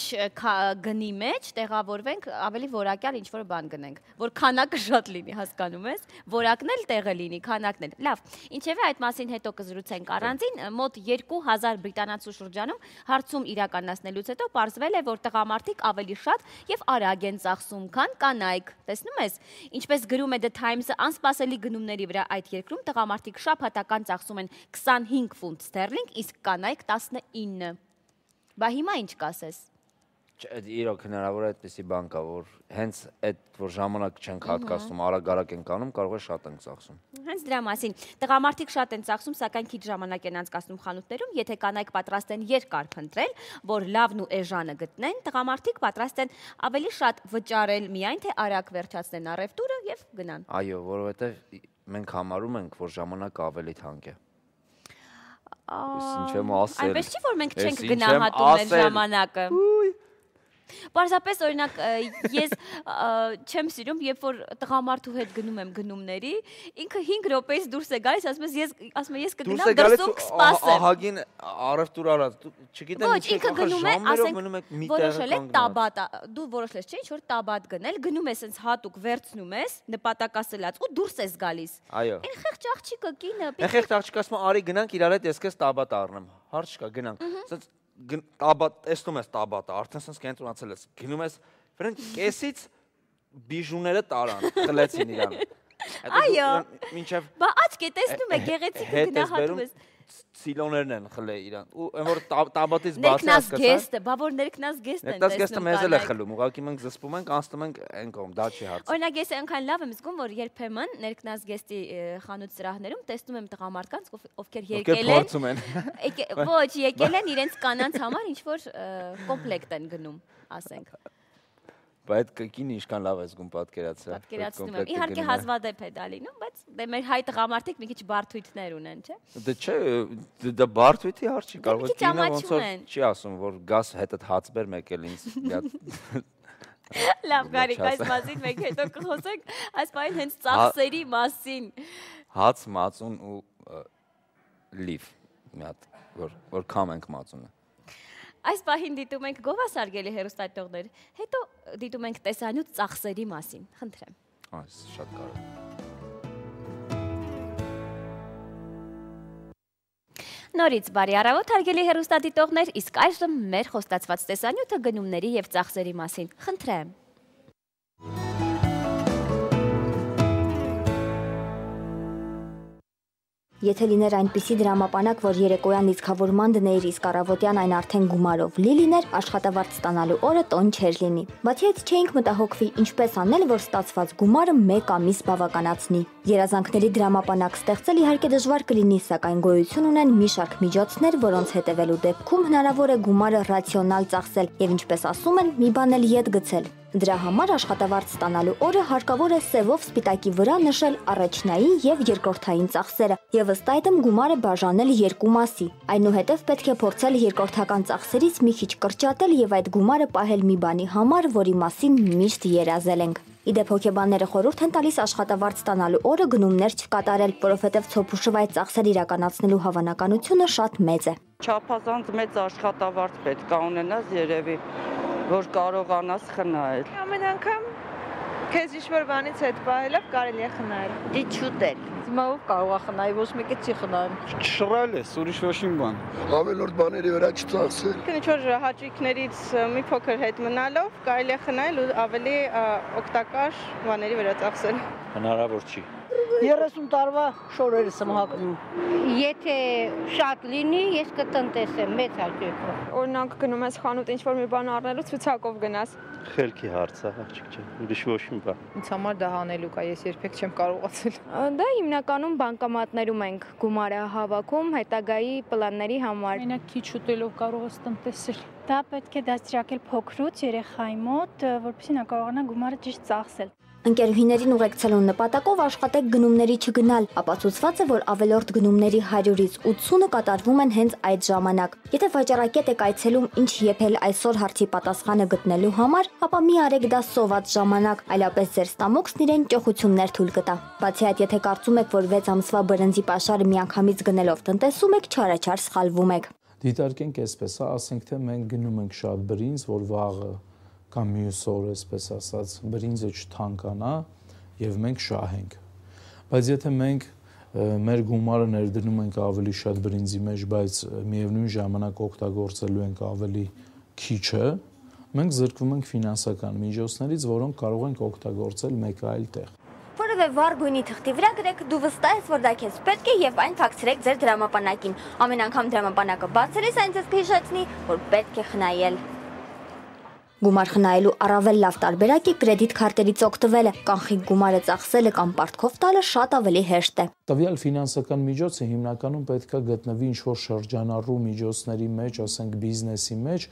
գնի մեջ տեղավորվենք, ավելի որակյալ ինչ որ բան գնենք, որ քանակը շատ լինի, հասկանում ես, որակն էլ տեղը լինի, քանակն էլ։ Լավ, ինչևէ այդ մասին հետո կզրուցենք առանձին, մոտ 2000 բրիտանացու շրջանում հարցում իրականացնելուց հետո ողջվել է, որ տղամարդիկ ավելի շատ եւ արագ են ծախսում, քան կանայք։ Տեսնում ես, ինչպես գրում է The Times-ը, անսպասելի գնումների վրա այդ երկրում տղամարդիկ շաբաթական ծախսում են 25 ֆունտ ստերլինգ, իսկ կանայք 19։ Բա հիմա ինչ կասես։ իրոք հնարավոր է այդպեսի բան կա, որ հենց այդ որ ժամանակ չենք հատկացնում, արագ-արագ ենք անում, կարող է շատ ենք ծախսում։ Հենց դրա մասին։ Տղամարդիկ շատ են ծախսում, սակայն քիչ ժամանակ են անցկացնում խանութներում, եթե կանայք պատրաստ են երկար փնտրել, որ լավն ու էժանը գտնեն, տղամարդիկ պատրաստ են ավելի շատ վճարել միայն թե արագ վերջացնեն առևտուրը եւ գնան։ Այո, որովհետեւ մենք համարում ենք, որ ժամանակը ավելի թանկ է։ ինչ եմ ասել։ Այնպես չի որ մենք չենք գնահատում մեր ժամանակը։ Պարզապես օրինակ ես չեմ սիրում, երբ որ տղամարդու հետ գնում եմ գնումների, ինքը 5 րոպեից դուրս է գալիս, ասում ես ես ասում եմ ես կգնամ դրսում կսպասեմ։ Ահագին առևտուր արած, չգիտեմ ինչ է գնում է, ասենք որոշել է տաբատ, դու որոշել ես, չէ՞, ինչ որ տաբատ գնել, գնում ես այնց հատուկ վերցնում ես, նպատակասլաց ու դուրս ես գալիս։ Այո։ Այն խեղճ աղջիկը կինը։ Այն խեղճ աղջիկը ասում է, արի գնանք իրար հետ, ես քեզ տաբատ առնեմ։ Հարց չկա, գնանք։ Սենց տաբատ, տեսնում ես տաբատը, արդեն sense կենտրոնացել ես։ Գնում ես, վրան կեսից բիժուները տարան, խլեցին իրան։ [LAUGHS] Այո։ Մինչև Բա աչք է տեսնում է գեղեցիկ գնահատում ես սիլոներն են խլել իրան։ Ու այն որ տաբատից բացի հասկացա։ Ներքնազգեստը, բա որ ներքնազգեստն են տեսնում։ Ներքնազգեստը մեզ էլ է խլում, ուղղակի մենք զսպում ենք, անցնում ենք այն կողմ, դա չի հարց։ Օրինակ ես այնքան լավ եմ զգում, որ երբեմն ներքնազգեստի խանութ սրահներում տեսնում եմ տղամարդկանց, ովքեր եկել են։ Ոչ, եկել են իրենց կանանց համար ինչ որ կոմպլեկտ են գնում, ասենք։ Բայց կինը ինչքան լավ է զգում պատկերացրել։ Պատկերացնում եմ։ Իհարկե հազվադեպ է դա լինում, բայց դե մեր հայ տղամարդիկ մի քիչ բարթույթներ ունեն, չէ՞։ Դե չէ, դա բարթույթի հարց չի, կարող է կինը ոնց որ չի ասում, որ գաս հետդ հաց բեր մեկ էլ ինձ։ [LAUGHS] Լավ, Գարիկ, այս մասին մենք հետո կխոսենք, այս բանը հենց ծախսերի մասին։ Հաց, մածուն ու լիվ մի հատ, որ որ կամ ենք մածունը։ Այս պահին դիտում ենք գովասարգելի հերոստատողներ, հետո դիտում ենք տեսանյութ ծախսերի մասին։ Խնդրեմ։ Այս շատ կարևոր։ Նորից բարի առավոտ հարգելի հերոստատիտողներ, իսկ այժմ մեր խոստացված տեսանյութը գնումների եւ ծախսերի մասին։ Խնդրեմ։ Եթե լիներ այնպիսի դրամապանակ, որ երեկոյան լիցքավորման դներ իսկ առավոտյան այն արդեն գումարով լի լիներ, աշխատավարձ ստանալու օրը տոն չէր լինի։ Բացի այդ չէինք մտահոգվի ինչպես անել, որ ստացված գումարը 1 ամիս բավականացնի։ Երազանքների դրամապանակ ստեղծել իհարկե դժվար կլինի, սակայն գոյություն ունեն մի շարք միջոցներ, որոնց հետևելու դեպքում հնարավոր է գումարը ռացիոնալ ծախսել եւ ինչպես ասում են, մի բան էլ յետ գցել։ Դրա համար աշխատավարձ ստանալու օրը հարկավոր է սևով սպիտակի վրա նշել առաջնային եւ երկրորդային ծախսերը եւ ըստ այդմ գումարը բաժանել երկու մասի։ Այնուհետև պետք է փորձել երկրորդական ծախսերից մի քիչ կրճատել եւ այդ գումարը պահել մի բանի համար, որի մասին միշտ երազել ենք։ Իդեպ հոգեբանները խորհուրդ են տալիս աշխատավարձ ստանալու օրը գնումներ չկատարել, որովհետև ցոփուշով այդ ծախսեր իրականացնելու հավանականությունը շատ մեծ է։ Չափազանց մեծ աշխատավարձ պետք է ունենաս երևի որ կարողանաս խնայել։ Ամեն անգամ քեզ ինչ-որ բանից հետ պահելով կարելի է խնայել։ Դի չուտել։ Հիմա ով կարող է խնայել, ոչ մեկը չի խնայում։ Շռալ է, ուրիշ ոչինչ բան։ Ավելորդ բաների վրա չծախսել։ Ինչ որ հաճույքներից մի փոքր հետ մնալով կարելի է խնայել ու ավելի օգտակար բաների վրա ծախսել։ Հնարավոր չի։ 30 տարվա շորերս եմ հագնում։ Եթե շատ լինի, ես կտնտեսեմ մեծ հաճույքով։ Օրինակ գնում ես խանութ ինչ-որ մի բան առնելու ցուցակով գնաս։ Խելքի հարց է, աղջիկ ջան, ուրիշ ոչ մի բան։ Ինձ համար դա հանելուկ է, ես երբեք չեմ կարողացել։ Դա հիմնականում բանկամատներում ենք գումարը հավաքում հետագայի պլանների համար։ Մենակ քիչ ուտելով կարող ես տնտեսել։ Դա պետք է դաստիարակել փոքրուց երեխայի մոտ, որպեսզի նա կարողանա գումարը ճիշտ ծախսել։ Ընկերուհիներին ուղեկցելու նպատակով աշխատեք գնումների չգնալ, ապացուցված է, որ ավելորդ գնումների 100-ից 80-ը կատարվում են հենց այդ ժամանակ։ Եթե վաճառակետ եք այցելում ինչ եփել այսօր հարցի պատասխանը գտնելու համար, ապա մի արեք դա սոված ժամանակ, այլապես ձեր ստամոքսն իրեն ճոխություններ թույլ կտա։ Բացի այդ, եթե կարծում եք, որ 6 ամսվա բրնձի pašարը միանգամից գնելով տնտեսում եք, չարաչար սխալվում եք։ Դիտարկենք այսպես, հա, ասենք թե մենք գնում ենք շատ բրինձ, որ վաղը կամ մյուս օրը, այսպես ասած, բրինձը չթանկանա եւ մենք շահենք։ Բայց եթե մենք մեր գումարը ներդնում ենք ավելի շատ բրինձի մեջ, բայց միևնույն ժամանակ օգտագործելու ենք ավելի քիչը, մենք զրկվում ենք ֆինանսական միջոցներից, որոնք կարող ենք օգտագործել մեկ այլ տեղ որևէ վառ գույնի թղթի վրա գրեք դու վստահ ես որ դա քեզ պետք է եւ այն փակցրեք ձեր դրամապանակին ամեն անգամ դրամապանակը բացելիս այն ձեզ կհիշեցնի որ պետք է խնայել Գումար խնայելու առավել լավ տարբերակը կրեդիտ քարտերից օգտվելը, կանխիկ գումարը ծախսելը կամ պարտքով տալը շատ ավելի հեշտ է։ Տվյալ ֆինանսական միջոցը հիմնականում պետքա գտնվի ինչ-որ շրջանառու միջոցների մեջ, ասենք բիզնեսի մեջ,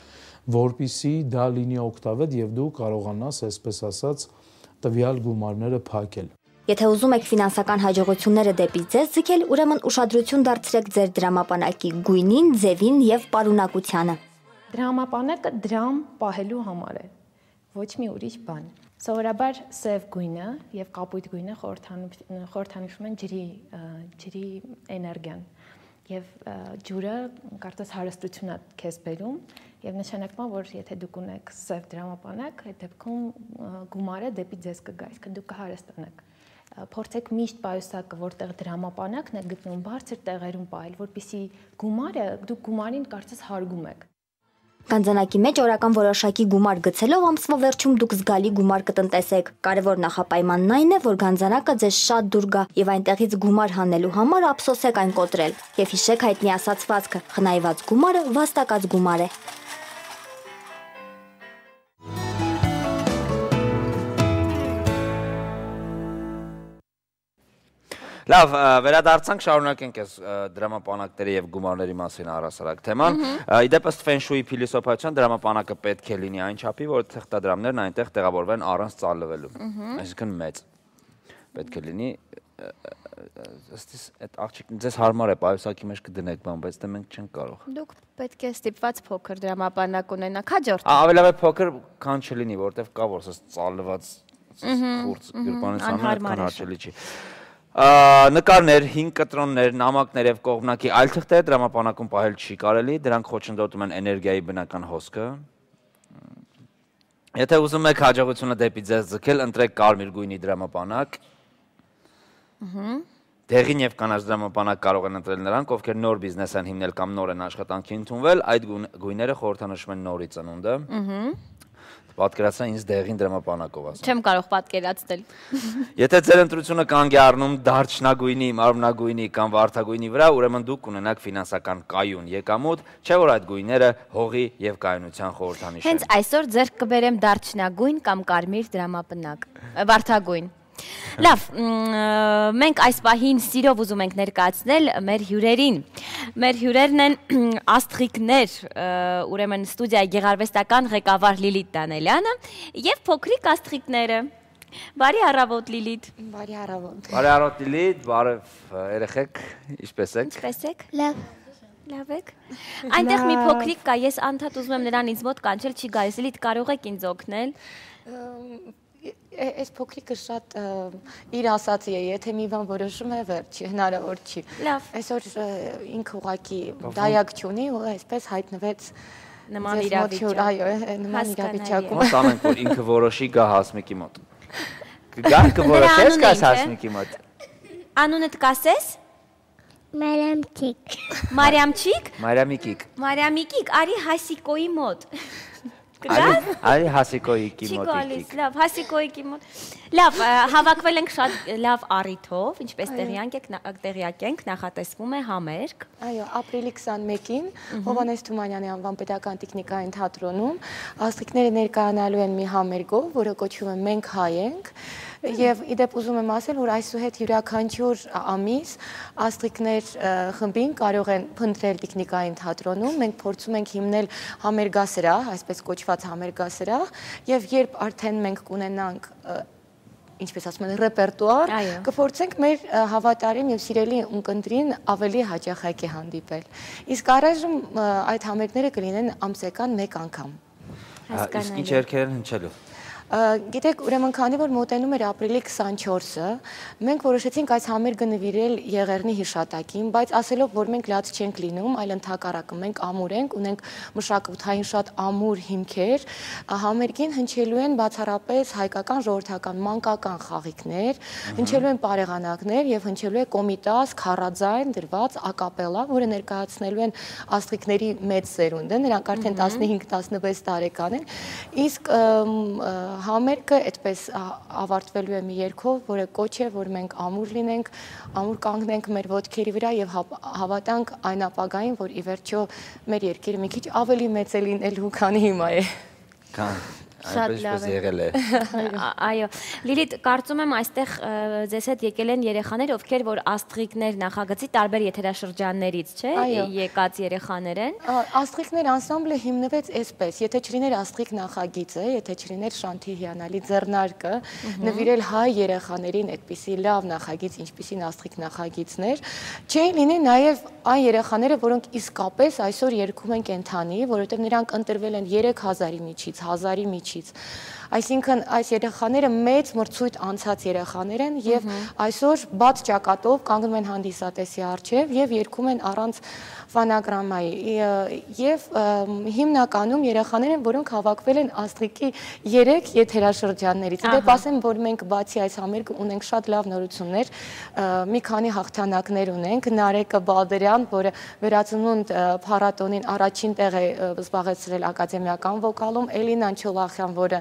որpիսի դա լինի օգտավետ եւ դու կարողանաս, այսպես ասած, տվյալ գումարները փակել։ Եթե ուզում եք ֆինանսական հաջողությունները դեպի ձեզ ձգել, ուրեմն ուշադրություն դարձրեք ձեր դրամապանակի գույնին, ձևին եւ պարունակությանը։ Դրամապանակը դրամ պահելու համար է, ոչ մի ուրիշ բան։ Սովորաբար սև գույնը եւ կապույտ գույնը խորհրդանշում են ջրի ջրի էներգիան եւ ջուրը կարծես հարստություն է քեզ բերում եւ նշանակում որ եթե դուք ունեք սև դրամապանակ այդ դեպքում գումարը դեպի ձեզ կգա այսինքն դուք կհարստանաք փորձեք միշտ պայուսակը, որտեղ դրամապանակն է գտնվում բարձր տեղերում պահել, որpիսի գումարը դուք գումարին կարծես հարգում եք։ Գանձանակի մեջ օրական որոշակի գումար գցելով ամսվա վերջում դուք զգալի գումար կտնտեսեք։ Կարևոր նախապայմանն այն է, որ գանձանակը ձեզ շատ դուր գա եւ այնտեղից գումար հանելու համար ափսոսեք այն կոտրել։ Եվ հիշեք հայտնի ասացվածքը՝ խնայված գումարը վաստակած գումար է։ Լավ, վերադարձանք, շարունակենք այս դրամապանակների եւ գումարների մասին առասարակ թեման։ Իդեպս Feng Shui փիլիսոփայության դրամապանակը պետք է լինի այն չափի, որ թղթադրամներն այնտեղ տեղավորվեն առանց ծալվելու։ Այսինքն մեծ պետք է լինի ըստիս այդ աղջիկն ձեզ հարմար է պայուսակի մեջ կդնեք բան, բայց դե մենք չենք կարող։ Դուք պետք է ստիպված փոքր դրամապանակ ունենաք հաջորդ։ Ավելի փոքր քան չլինի, որտեվ կա որ սա ծալված խուրձ գրպանից անում հաճելի չի նկարներ, 5 կտրոններ, նամակներ եւ կողմնակի այլ թղթեր դրամապանակում պահել չի կարելի, դրանք խոչընդոտում են էներգիայի բնական հոսքը։ Եթե ուզում եք հաջողությունը դեպի ձեզ ձգել, ընտրեք կարմիր գույնի դրամապանակ։ Ահա Դեղին եւ կանաչ դրամապանակ կարող են ընտրել նրանք, ովքեր նոր բիզնես են հիմնել կամ նոր են աշխատանքի ընդունվել, այդ գույները խորհրդանշում են նորի ծնունդը։ Ահա Պատկերացրա ինձ դեղին դրամապանակով ասում։ Չեմ կարող պատկերացնել։ [LAUGHS] Եթե ձեր ընտրությունը կանգ է առնում դարչնագույնի, մարմնագույնի կամ վարդագույնի վրա, ուրեմն դուք կունենաք ֆինանսական կայուն եկամուտ, չէ՞ որ այդ գույները հողի եւ կայունության խորհրդանիշ են։ Հենց այսօր ձեր կբերեմ դարչնագույն կամ կարմիր դրամապնակ։ Վարդագույն։ Լավ, մենք այս պահին սիրով ուզում ենք ներկայացնել մեր հյուրերին։ Մեր հյուրերն են աստղիկներ, ուրեմն ստուդիայի գեղարվեստական ղեկավար Լիլիթ Դանելյանը եւ փոքրիկ աստղիկները։ Բարի առավոտ Լիլիթ։ Բարի առավոտ։ Բարի առավոտ Լիլիթ, բարև երեխեք, ինչպե՞ս եք։ Ինչպե՞ս եք։ Լավ։ Լավ եք։ Այնտեղ մի փոքրիկ կա, ես անդադ ուզում եմ նրան ինձ մոտ կանչել, չի գալիս։ Լիլիթ, կարող եք ինձ օգնել այս փոքրիկը շատ իր ասացի է, եթե մի բան որոշում է, վերջի, հնարավոր չի։ Լավ։ Այսօր ինքը ուղակի դայակ չունի ու այսպես հայտնվեց նման իրավիճակ։ Այո, նման իրավիճակում։ Ոնց անենք, որ ինքը որոշի գա հասմիկի մոտ։ Կգա [LAUGHS] կորոշես գա հասմիկի մոտ։ Անունդ կասես։ Մարիամչիկ։ Մարիամչիկ։ Մարիամիկիկ։ Մարիամիկիկ, արի Հասիկոյի մոտ։ Կգաս։ Արի Հասիկոյիկի մոտ եկիկ։ Գալիս, լավ, Հասիկոյիկի մոտ։ Լավ, հավաքվել ենք շատ լավ առիթով, ինչպես տեղյակ եք, տեղյակ ենք, նախատեսվում է համերգ։ Այո, ապրիլի 21-ին Հովանես Թումանյանի անվան Պետական տեխնիկային թատրոնում աստղիկները ներկայանալու են մի համերգով, որը կոչվում է Մենք հայ ենք։ Եվ իդեպ ուզում եմ ասել, որ այսուհետ յուրաքանչյուր ամիս աստղիկներ խմբին կարող են փնտրել տեխնիկային թատրոնում։ Մենք փորձում ենք հիմնել համերգասրահ, այսպես կոչված համերգասրահ, եւ երբ արդեն մենք կունենանք ինչպես ասում են ռեպերտուար, կփորձենք մեր հավատարիմ եւ սիրելի ունկնդրին ավելի հաճախակի հանդիպել։ Իսկ առայժմ այդ համերգները կլինեն ամսական 1 անգամ։ Իսկ ինչ երկեր են հնչելու։ Գիտեք, ուրեմն քանի որ մոտենում էր ապրիլի 24-ը, մենք որոշեցինք այս համերգը նվիրել Եղեռնի հիշատակին, բայց ասելով, որ մենք լաց չենք լինում, այլ ընդհակառակը մենք ամուր ենք, ունենք մշակութային շատ ամուր հիմքեր, համերգին հնչելու են բացառապես հայկական ժողովրդական մանկական խաղիկներ, հնչելու են բարեղանակներ եւ հնչելու է կոմիտաս քարաձայն դրված ակապելա, որը ներկայացնելու են աստղիկների մեծ սերունդը, նրանք արդեն 15-16 տարեկան են։ Իսկ համերգը այդպես ավարտվելու է մի երգով, որը կոչ է, որ մենք ամուր լինենք, ամուր կանգնենք մեր ոտքերի վրա եւ հավատանք այն ապագային, որ ի վերջո մեր երկիրը մի քիչ ավելի մեծ է լինելու, քան հիմա է։ Շատ այնպես լավ պես է։ եղել է։ [LAUGHS] Այո, Լիլիթ, կարծում եմ այստեղ ձեզ հետ եկել են երեխաներ, ովքեր որ աստղիկներ նախագծի տարբեր եթերաշրջաններից, չէ՞, եկած երեխաներ են։ Աստղիկներ անսամբլը հիմնվեց այսպես, եթե չլիներ աստղիկ նախագիծը, եթե չլիներ Շանթի հիանալի ձեռնարկը, նվիրել հայ երեխաներին այդպիսի լավ նախագիծ, ինչպիսին աստղիկ նախագիծներ, չէին լինի նաև այն երեխաները, որոնք իսկապես այսօր երգում են կենթանի, որովհետև նրանք ընտրվել են 3000-ի միջից, 1000-ի միջից։ Այսինքն այս երեխաները մեծ մրցույթ անցած երեխաներ են եւ այսօր բաց ճակատով կանգնում են հանդիսատեսի առջև եւ երգում են առանց ֆանագրամայի եւ հիմնականում երեխաներ են, որոնք հավաքվել են Աստրիկի 3 եթերաշրջաններից։ Ահա։ Դե ասեմ, որ մենք բացի այս համերգը ունենք շատ լավ նորություններ, մի քանի հաղթանակներ ունենք։ Նարեկը Բալդերյան, որը վերածնունդ փառատոնին առաջին տեղ է զբաղեցրել ակադեմիական վոկալում, Էլինան Չոլախյան, որը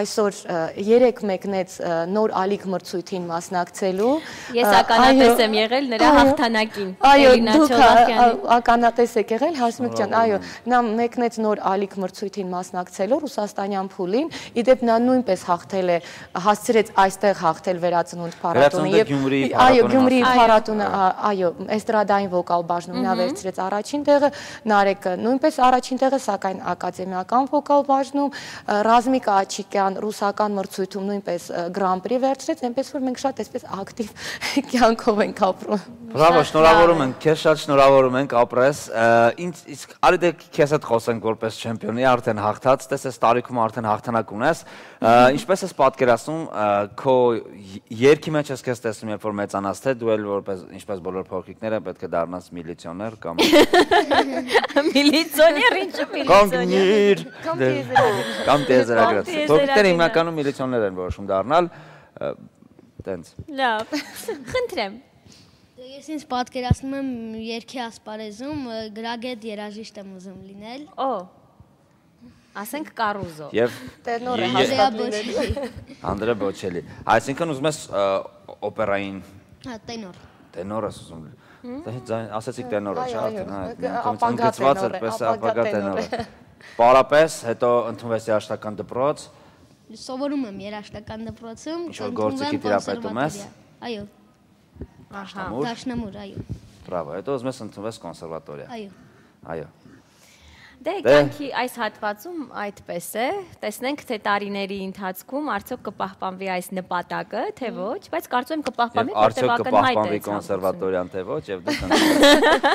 այսօր 3 մեկնեց նոր ալիք մրցույթին մասնակցելու։ Ես ականատես եմ եղել նրա հաղթանակին, Այո, դուք ա- Չոլախյանի։ ա- ականատես եք եղել Հասմիկ ջան, այո, նա մեկնեց նոր ալիք մրցույթին մասնակցելու ռուսաստանյան փուլին, իդեպ նա նույնպես հաղթել է, հասցրեց այստեղ հաղթել վերածնունդ փառատոնը Գյումրիի այո, Գյումրիի փառատոնը, այո, էստրադային վոկալ բաժնում նա վերցրեց առաջին տեղը, Նարեկը նույնպես առաջին տեղը, սակայն ակադեմիական վոկալ բաժնում, Ռազմիկ Աչիկյան ռուսական մրցույթում նույնպես Grand Prix վերցրեց, այնպես որ մենք շատ այսպես ակտիվ [LAUGHS] կյանքով ենք ապրում։ Բրավո, շնորհավորում ենք, քեզ շատ շնորհավորում ենք ապրես։ Ա, Ինչ իսկ արի դե քեզ հետ խոսենք որպես չեմպիոնի, արդեն հաղթած, տես այս տարիքում արդեն հաղթանակ ունես։ Ինչպես ես պատկերացնում, քո երկի մեջ ես քեզ տեսնում, երբ որ մեծանաս, թե դու էլ որպես ինչպես բոլոր փոքրիկները պետք է դառնաս միլիցիոներ կամ [LAUGHS] Միլիցիոներ, ինչը կանգնիր Կամ դե- Կամ Փոքրիկները հիմնականում միլիցիոներ են որոշում դառնալ։ Տենց։ Լավ։ Խնդրեմ։ Ես ինձ պատկերացնում եմ երկի ասպարեզում գրագետ երաժիշտ եմ ուզում լինել։ Օ։ Ասենք Կարուզո։ Եւ Տենորը հաստատ լինելու։ Անդրե Բոչելի։ Այսինքն ուզում ես օպերային Հա, տենոր։ տենոր ես ուզում։ Դա ձայն ասացիք տենորը, չէ՞, արդեն, հա, ընդգծված էր պես ապագա տենորը։ Պարապես, հետո ընդունվեցի աշտական դպրոց, Սովորում եմ երաշտական դպրոցում։ ընդունվում կոնսերվատորիա։ Այո, Դաշնամուր։ դաշնամուր, այո։ բրավո, հետո ուզում ես ընդունվես կոնսերվատորիա։ Այո։ Այո։ Դե Դե։ կյանքի այս հատվածում այդպես է։ Տեսնենք թե տարիների ընթացքում արդյոք կպահպանվի այս նպատակը, թե ոչ, բայց կարծում եմ կպահպանվի, արդյոք որտեղ ակնհայտ կպահպանվի է կոնսերվատորիան, թե ոչ, եւ դուք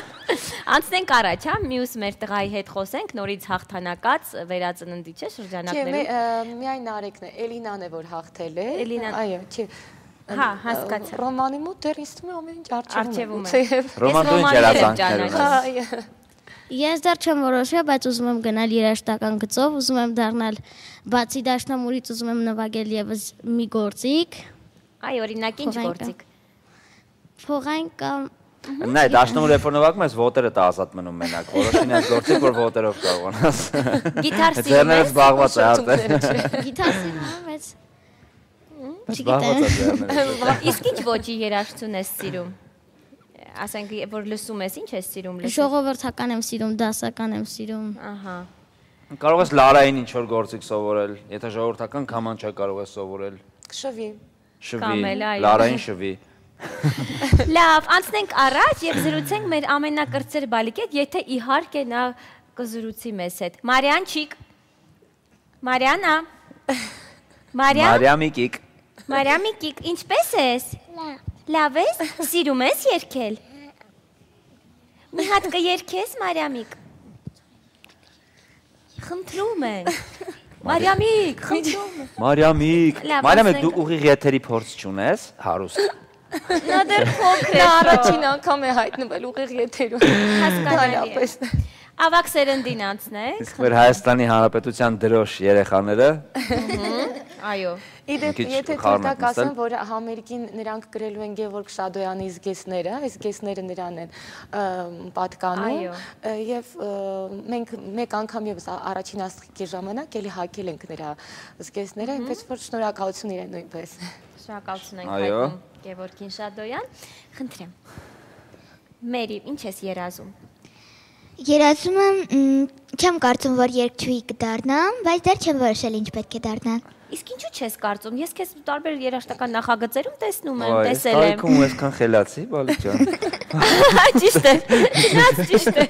[LAUGHS] Անցնենք առաջ, հա, մյուս մեր տղայի հետ խոսենք, նորից հաղթանակած վերածննդի չէ Չէ, շրջանակներում։ ը, միայն Նարեկն է, Էլինան է որ հաղթել է։ Էլինան- Այո, չէ։ Հա, հասկացա։ Ռոմանի մոտ դեռ ինձ թվում է ամեն ինչ արջևում է։ Ռոման դու ինչ երազանքներ ունես։ Ես դեռ չեմ որոշել, բայց ուզում եմ գնալ երաշտական գծով, ուզում եմ դառնալ բացի դաշնամուրից ուզում եմ նվագել եւս մի գործիկ։ Այ օրինակ ինչ գործիկ։ Փողային կամ Նայ, դաշնամուր երբ որ նվագում ես, ոտերը տա ազատ մնում մենակ։ Որոշին ես գործիք, որ ոտերով կարողանաս։ [LAUGHS] Գիտար սիրում ես? զբաղված է արդեն։ գիտար սիրում եմ, բայց Ձեռները։ [LAUGHS] Իսկ ինչ ոճի երաժշտություն ես սիրում։ Ասենք որ լսում ես, ինչ ես սիրում լսում։ ժողովրդական եմ սիրում, դասական եմ սիրում։ Ահա։ Կարող ես Լարային ինչ որ գործիք սովորել, եթե ժողովրդական կամանչա կարող ես սովորել։ Շվի։ Շվի, Լարային շվի։ [LAUGHS] Լավ, անցնենք առաջ եւ զրուցենք մեր ամենակրծեր բալիկի հետ, եթե իհարկե նա կզրուցի մեզ հետ։ Մարիան Չիկ։ Մարիանա։ [LAUGHS] Մարիան։ Մարիամիկիկ։ Մարիամիկիկ, ինչպե՞ս ես։ Լավ։ Լավ ես։ Սիրում ես երգել։ Մի հատ կերքես, Մարիամիկ։ Խնդրում եմ։ Մարիամիկ, խնդրում եմ։ Մարիամիկ։ Մարիամիկ, դու ուղիղ եթերի փորձ չունես, հարուստ։ Նա դեռ փոքր է։ Նա առաջին անգամ է հայտնվել ուղիղ եթերում։ Հասկանալի է։ Ավակ սերնդին անցնենք։ Իսկ մեր Հայաստանի Հանրապետության դրոշ երեխաները Այո։ Իդեպ, եթե թերթակ ասեմ, որ համերգին նրանք գրելու են Գևորգ Շադոյանի զգեսները, այս զգեսները նրան են պատկանում եւ մենք մեկ անգամ եւս առաջին աստղիկի ժամանակ էլի հակել ենք նրա զգեսները, այնպես որ շնորհակալություն իրեն նույնպես։ Շնորհակալություն ենք հայտնում Գևորգին Շադոյան։ Խնդրեմ։ Մերի, ինչ ես երազում։ Երազում եմ չեմ կարծում, որ երկչուհի կդառնամ, բայց դեռ չեմ որոշել ինչ պետք է դառնալ։ Իսկ ինչու չես կարծում։ Ես քեզ տարբեր երաժշտական նախագծերում տեսնում եմ, տեսել եմ։ ու այսքան խելացի, բալի ջան։ Ճիշտ է։ Չնայած ճիշտ է։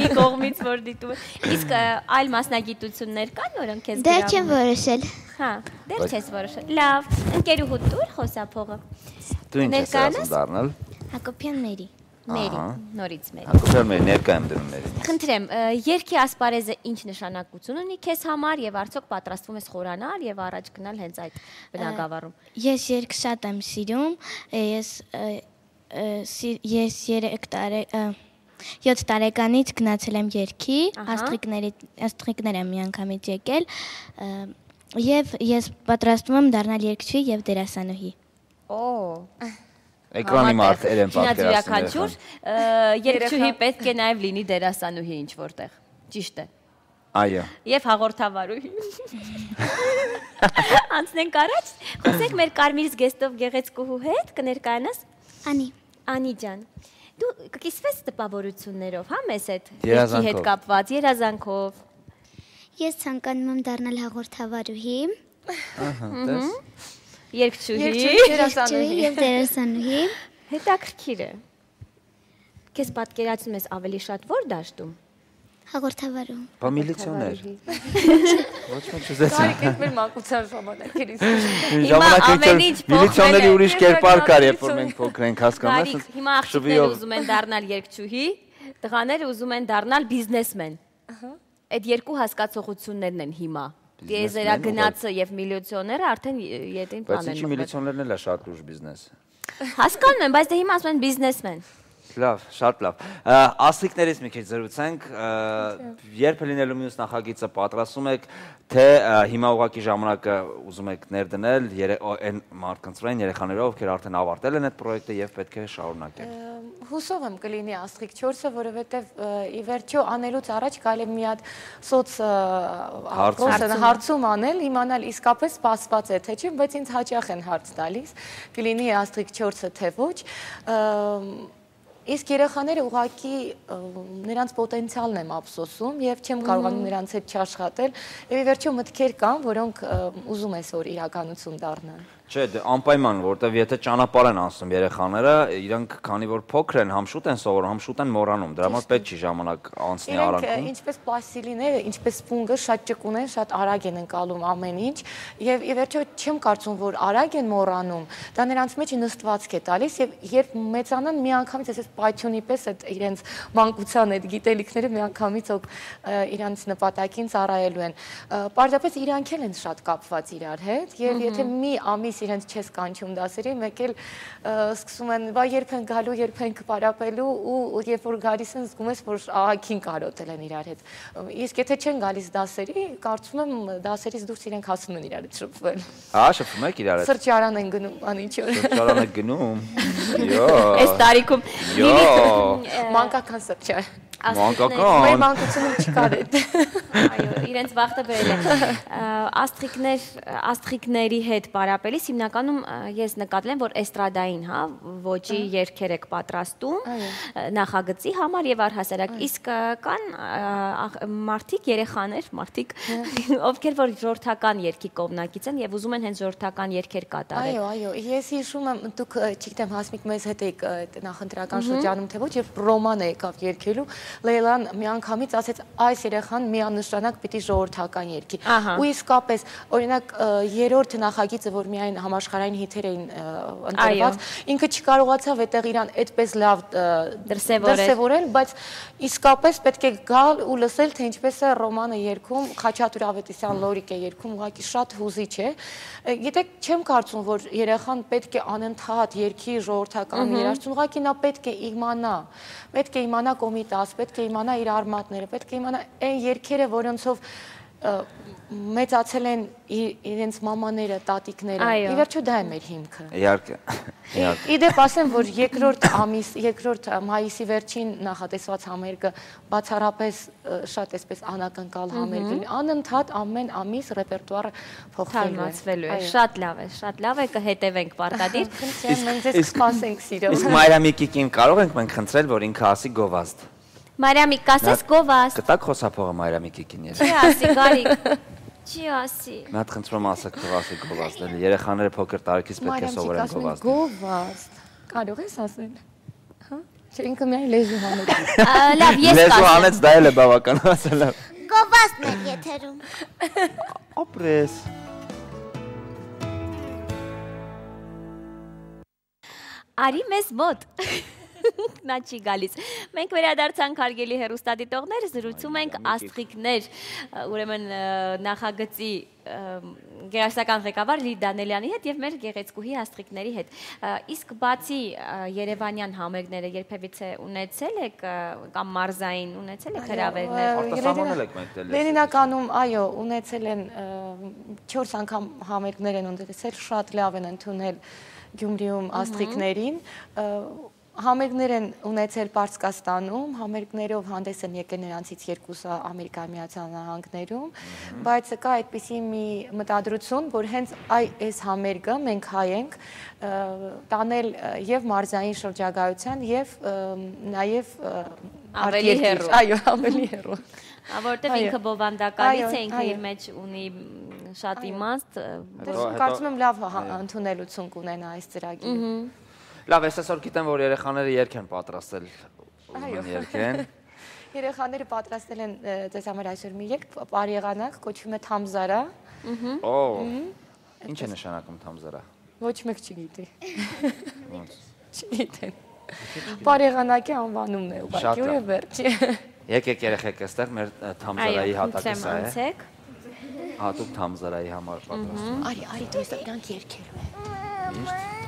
Մի կողմից որ դիտում եմ։ Իսկ այլ մասնագիտություններ կան, որոնք քեզ Դեռ չեմ որոշել։ Հա, դեռ չես որոշել։ Լավ, ընկերուհուդ դուր խոսափողը։ Դու ինչ ես ասում դառնալ։ Հակոբյանների։ Մերի, նորից մերի։ Հակոբյան մեր ներկա եմ դնում մերի։ Խնդրեմ, երկի ասպարեզը ինչ նշանակություն ունի քեզ համար եւ արդյոք պատրաստվում ես խորանալ եւ առաջ գնալ հենց այդ բնակավարում։ Ես երգ շատ եմ սիրում։ Ես ես 3 տարի 7 տարեկանից գնացել եմ երգի, Ահա։ աստրիկների աստրիկներ եմ միանգամից եկել եւ ես պատրաստվում եմ դառնալ երգչուհի եւ դերասանուհի։ Օ։ Էկրանի մարդեր են պատկերացնում յուրաքանչյուր երկչուհի պետք է նաև լինի դերասանուհի ինչ որտեղ։ Ճիշտ է։ Այո։ Եվ հաղորդավարուհի։ [LAUGHS] Անցնենք առաջ։ Խոսենք մեր Կարմիր զգեստով գեղեցկուհու հետ, կներկայանաս։ Անի։ Անի ջան։ Դու կկիսվես տպավորություններով, հա, մեզ հետ։ Երազանքով։ հետ կապված երազանքով։ Ես ցանկանում եմ դառնալ հաղորդավարուհի։ Ահա, Մհմ։ Երկչուհի, Երկչուհի, դերասանուհի եւ դերասանուհի։ Հետաքրքիր է։ Քեզ պատկերացնում ես ավելի շատ որ դաշտում։ Հաղորդավարում։ Բա միլիցիոներ։ Ոչ ոք չուզեց։ Կարիք է մեր մանկության ժամանակերից։ չէր միլիցիոների ուրիշ կերպար կար, երբ որ մենք փոքր ենք հասկանալ։ Գարիկ, հիմա աղջիկները ուզում են դառնալ երկչուհի, տղաները ուզում են դառնալ բիզնեսմեն։ Այդ երկու հասկացողություններն են հիմա։ Տիեզերա Բիզնեսմեն, գնացը եւ միլիցիոները արդեն յետին Բայց բան են։ ինչի մղվել։ միլիցիոներն էլ է շատ ուժ բիզնես։ Հասկանում եմ, բայց դե հիմա ասում են բիզնեսմեն։ Լավ, շատ լավ։ Ասլիկներից մի քիչ զրուցենք, երբ է լինելու մյուս նախագիծը պատրաստում եք, թե հիմա ուղակի ժամանակը ուզում եք ներդնել այն մարդկանց վրա, երեխաներով, ովքեր արդեն ավարտել են այդ պրոյեկտը եւ պետք է շարունակեն։ Հուսով եմ կլինի աստղիկ 4-ը, որովհետև ի վերջո անելուց առաջ կարելի մի հատ սոց հարցը հարցում անել, իմանալ իսկապես սպասված է թե չէ, բայց ինձ հաճախ են հարց տալիս, կլինի աստղիկ 4-ը թե ոչ։ Իսկ երեխաները ուղակի նրանց պոտենցիալն եմ ափսոսում եւ չեմ կարողանում նրանց հետ չաշխատել։ Եվ ի վերջո մտքեր կան, որոնք ուզում ես որ իրականություն դառնան։ Չէ, դե անպայման, որտեվ եթե ճանապարհ են անցնում երեխաները, իրանք քանի որ փոքր են, համ շուտ են սովորում, համ շուտ են մոռանում։ Դրա համար պետք չի ժամանակ անցնի արանքում։ ինչպես պլաստիլիները, ինչպես սպունգը շատ ճկուն են, շատ արագ են ընկալում ամեն ինչ, եւ ի վերջո չեմ կարծում, որ արագ են մոռանում։ Դա նրանց մեջ նստվածք է տալիս եւ երբ մեծանան միանգամից այսպես պայթյունի պես այդ իրենց մանկության այդ գիտելիքները միանգամից օգ իրանց նպատակին ծառայելու են։ Պարզապես իրանք էլ են շատ կապված իրար հետ եւ եթե մի ամիս իրենց չես կանչում դասերի, մեկ էլ սկսում են, բա երբ են գալու, երբ են կպարապելու ու երբ որ գալիս են զգում ես, որ ահագին կարոտել են իրար հետ։ Իսկ եթե չեն գալիս դասերի, կարծում եմ դասերից դուրս իրենք հասնում են իրար հետ շփվել։ Հա, շփվում եք իրար հետ։ Սրճարան են գնում, անիչ որ։ Սրճարան եք գնում։ [LAUGHS] Յո։ Այս տարիքում Յո։ մանկական սրճարան։ Մանկական։ Մեր մանկությունում չկար այդ։ [LAUGHS] Այո, իրենց վախտը բերել է։ Ա, Աստրիկներ, աստրիկների հետ պարապելիս հիմնականում ես նկատել եմ, որ էստրադային, հա, ոճի երգեր եք պատրաստում նախագծի համար եւ առհասարակ։ Իսկ կան մարդիկ, երեխաներ, մարդիկ, [LAUGHS] ովքեր որ ժողովրդական երգի կողմնակից են եւ ուզում են հենց ժողովրդական երգեր կատարել։ Այո, այո, ես հիշում եմ, դուք չգիտեմ, հասմիկ մեզ հետ եք նախընտրական շրջանում թե ոչ, երբ Ռոմանը եկավ երկելու, Լեյլան միանգամից ասեց, այս երեխան միանշանակ պիտի ժողովրդական երգի։ Ու իսկապես, օրինակ, երրորդ նախագիծը, որ միայն համաշխարհային հիթեր էին ընտրված, ինքը չկարողացավ այդտեղ իրան այդպես լավ Դրսևորել։ բայց իսկապես պետք է գալ ու լսել, թե ինչպես է Ռոմանը երգում, Խաչատուր Ավետիսյան Լորիկ է երգում, ուղղակի շատ հուզիչ է։ Գիտեք, չեմ կարծում, որ երեխան պետք է անընդհատ երգի ժողովրդական երաժշտություն, ուղղակի նա պետք է իմանա, պետք է իմանա կոմիտաս, պետք է իմանա իր արմատները, պետք է իմանա այն երգերը, որոնցով մեծացել են իր- իրենց մամաները, տատիկները։ Ի վերջո դա է մեր հիմքը։ Իհարկե։ Իդեպ ասեմ, որ երկրորդ ամիս, երկրորդ մայիսի վերջին նախատեսված համերգը բացառապես շատ էսպես անակնկալ համերգ է։ Անընդհատ ամեն ամիս ռեպերտուարը փոխվելու է։ Շատ լավ է, շատ լավ է, կհետևենք պարտադիր։ Խնդրեմ, մենք ձեզ իսկ- կսպասենք սիրով։ Իսկ Մայրամիկիկին կարող ենք մենք խնդրել, որ ինքը ասի գովազդ։ Մարիամիկ, կասես գովաս։ Կտակ խոսափողը Մարիամի Կիկին ես։ Չի ասի, Գարիկ։ [LAUGHS] Չի ասի։ Մի հատ խնդրում ասա կտվասի գովազդել։ Երեխաները փոքր տարիքից պետք է սովորեն գովազդ։ Գովազդ։ Կարող ես ասել։ Հա։ Չէ ինքը միայն լեզու հանեց։ Լավ, ես Լեզու կասեմ։ անեց դա էլ է բավական ասել։ Գովազդն է եթերում։ Ապրես։ Արի մեզ մոտ։ [LAUGHS] Նա չի գալիս։ Մենք վերադարձանք հարգելի հերոստատիտողներ, զրուցում ենք աստղիկներ, ուրեմն նախագծի ը, գեղարվեստական ղեկավար Լի Դանելյանի հետ եւ մեր գեղեցկուհի աստղիկների հետ։ Իսկ բացի Երևանյան համերգները երբևիցե ունեցել եք կամ մարզային ունեցել եք հրավերներ։ Արտասահմանել եք մենք դել։ Լենինականում, այո, ունեցել են 4 անգամ համերգներ են ունեցել, շատ լավ են ընդունել Գյումրիում աստղիկներին։ Համերգներ են ունեցել Պարսկաստանում, համերգներով հանդես են եկել նրանցից երկուսը Ամերիկայի Միացյալ Նահանգներում, բայց կա այդպիսի մի մտադրություն, որ հենց այ այս համերգը մենք հայ ենք տանել եւ մարզային շրջագայության եւ նաեւ Ավելի հեռու։ Այո, ավելի հեռու։ Ա, Որտեվ Այո։ ինքը բովանդակալից է, ինքը իր մեջ ունի շատ իմաստ։ կարծում եմ լավ ընդունելություն կունենա այս ծրագիրը։ Լավ, ես այսօր գիտեմ, որ երեխաները երգ են պատրաստել։ Ուզում Այո։ են երգեն։ [LAUGHS] Երեխաները պատրաստել են ձեզ համար այսօր մի երգ, բարի եղանակ, կոչվում է Թամզարա։ Օ։ Ինչ է նշանակում Թամզարա։ Ոչ մեկ չգիտի։ Ոնց։ [LAUGHS] Չգիտեն։ Բարի եղանակի անվանումն է ուղղակի ու վերջի։ [LAUGHS] Եկեք երեխեք այստեղ մեր Թամզարայի Այո, հատակը սա է։ անցեք։ Հատուկ Թամզարայի համար պատրաստում։ Արի, արի դու այստեղ դրանք երկելու է։ Միշտ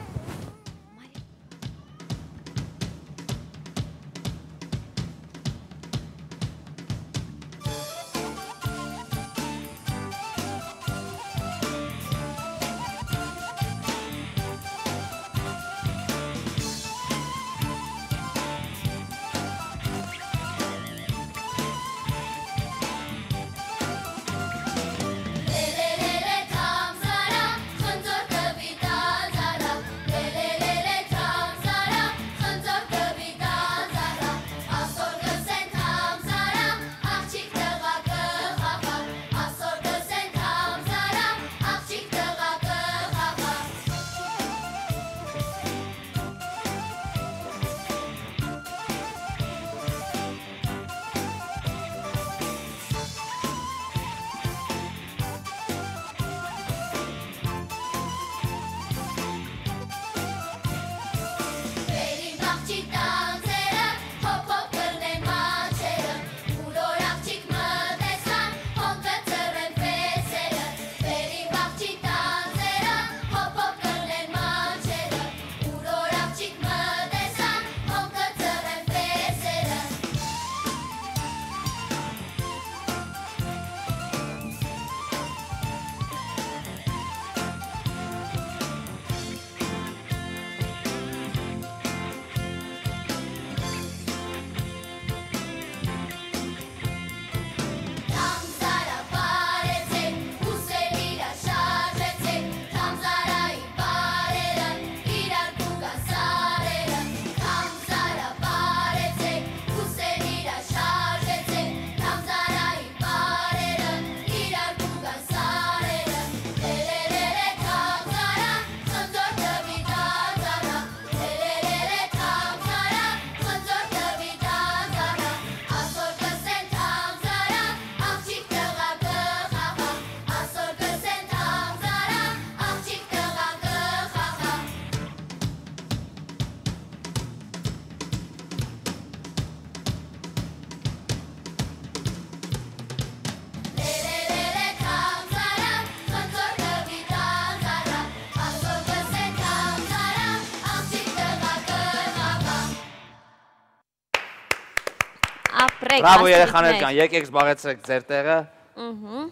Ապրեք։ Բրավո երեխաներ կան, եկեք զբաղեցրեք ձեր տեղը։ Ըհը։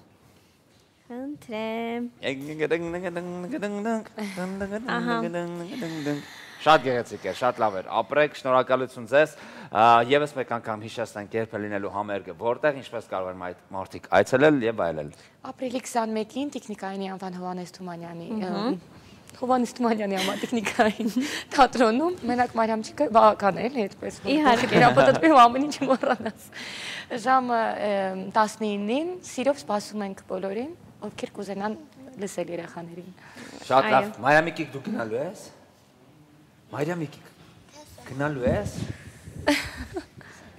Խնդրեմ։ Շատ գեղեցիկ էր, շատ լավ էր։ Ապրեք, շնորհակալություն ձեզ։ Եվս մեկ անգամ հիշեցնենք երբ է լինելու համերգը, որտեղ ինչպես կարող են այդ մարդիկ այցելել եւ այլել։ Ապրիլի 21-ին Տեխնիկայինի անվան Հովանես Թումանյանի Մհմ։ Հովանես Թումանյանի համատեխնիկային թատրոնում մենակ Մարիամչիկը բավական է, էլի այդպես։ Իհարկե։ Երապատտում ամեն ինչ մոռանաս։ Ժամը 19-ին սիրով սպասում ենք բոլորին, ովքեր կուզենան լսել երեխաներին։ Շատ լավ։ Մարիամիկիկ դու գնալու ես։ Մարիամիկիկ գնալու ես։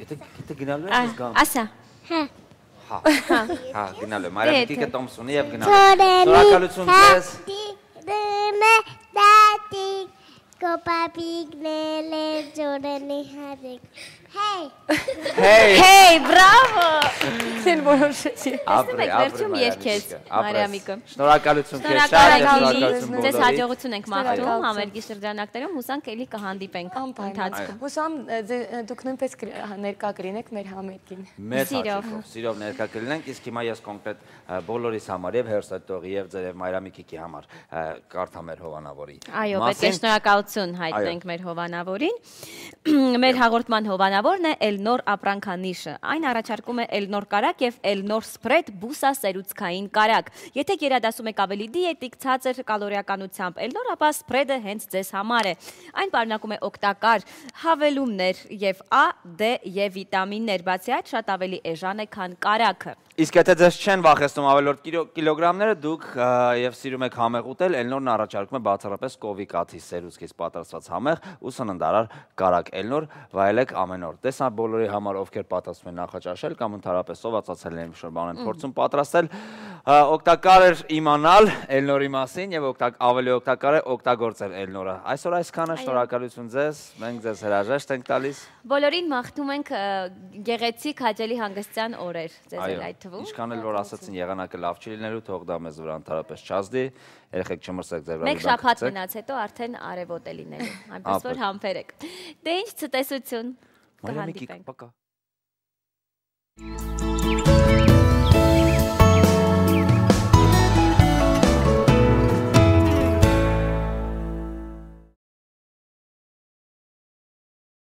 Եթե եթե գնալու ես, ես գամ։ Ասա։ Հա։ Հա։ Հա, գնալու։ Մարիամիկիկը Դե, Տոմսոնի եւ գնալու։ Շնորհակալություն में दादी को पापी ने ले जोड़ने हारे Հեյ։ Հեյ, բրավո։ Ցել որոշեցի։ Ապրե, եք, վերջում երգեց Մարիամիկը, Շնորհակալություն քեզ շատ Շնորհակալություն։ Ձեզ հաջողություն ենք մաղթում համերգի շրջանակներում, հուսանք էլի կհանդիպենք ընթացքում։ Հուսամ դուք նույնպես ներկա կլինեք մեր համերգին։ Մեծ հաճույքով, սիրով ներկա կլինենք, իսկ հիմա ես կոնկրետ բոլորիս համար եւ հերսետողի եւ ձեր եւ Մարիամիկիկի համար ը, կարդամ մեր հովանավորի։ Այո, պետք է շնորհակալություն հայտնենք մեր հովանավորին։ Մեր հաղորդման հովանավորն է Էլնոր ապրանքանիշը։ Այն առաջարկում է Էլնոր կարակ եւ Էլնոր սպրեդ բուսա սերուցքային կարակ։ Եթե գերադասում եք ավելի դիետիկ, ցածր կալորիականությամբ Էլնոր, ապա սպրեդը հենց ձեզ համար է։ Այն պարունակում է օգտակար հավելումներ եւ A, D եւ վիտամիններ, բացի այդ շատ ավելի էժան է, քան կարակը։ Իսկ եթե ձեզ չեն վախեցնում ավելորդ կիլո- կիլոգրամները, դուք եւ սիրում եք համեղ ուտել, Էլնորն առաջարկում է բացառապես կովի կաթի սերուցքից պատրաստված համեղ ու սննդարար կարակ Էլնոր, վայելեք ամեն օր։ Տեսա բոլորի համար, ովքեր պատրաստում են նախաճաշել կամ ընդհանրապես սովածացել են ինչ-որ բան են փորձում պատրաստել, օգտակար է իմանալ Էլնորի մասին եւ օգտակ ավելի օգտակար է օգտագործել Էլնորը։ Այսօր այսքանը շնորհակալություն ձեզ։ Մենք ձեզ հրաժեշտ ենք տալիս։ Բոլորին մաղթում ենք գեղեցիկ հաճելի հանգստյան օրեր ձեզ այդ թվում։ Ինչքան էլ որ ասացին եղանակը լավ չի լինելու, թող դա մեզ վրա ընդհանրապես չազդի։ Երեխեք չմրսեք ձեր վրա։ Մեկ շաբաթ մնաց հետո արդեն արևոտ է լինելու։ Այնպես որ համբերեք։ Դե ինչ ցտեսություն։ Կհանդիպենք։ պակա։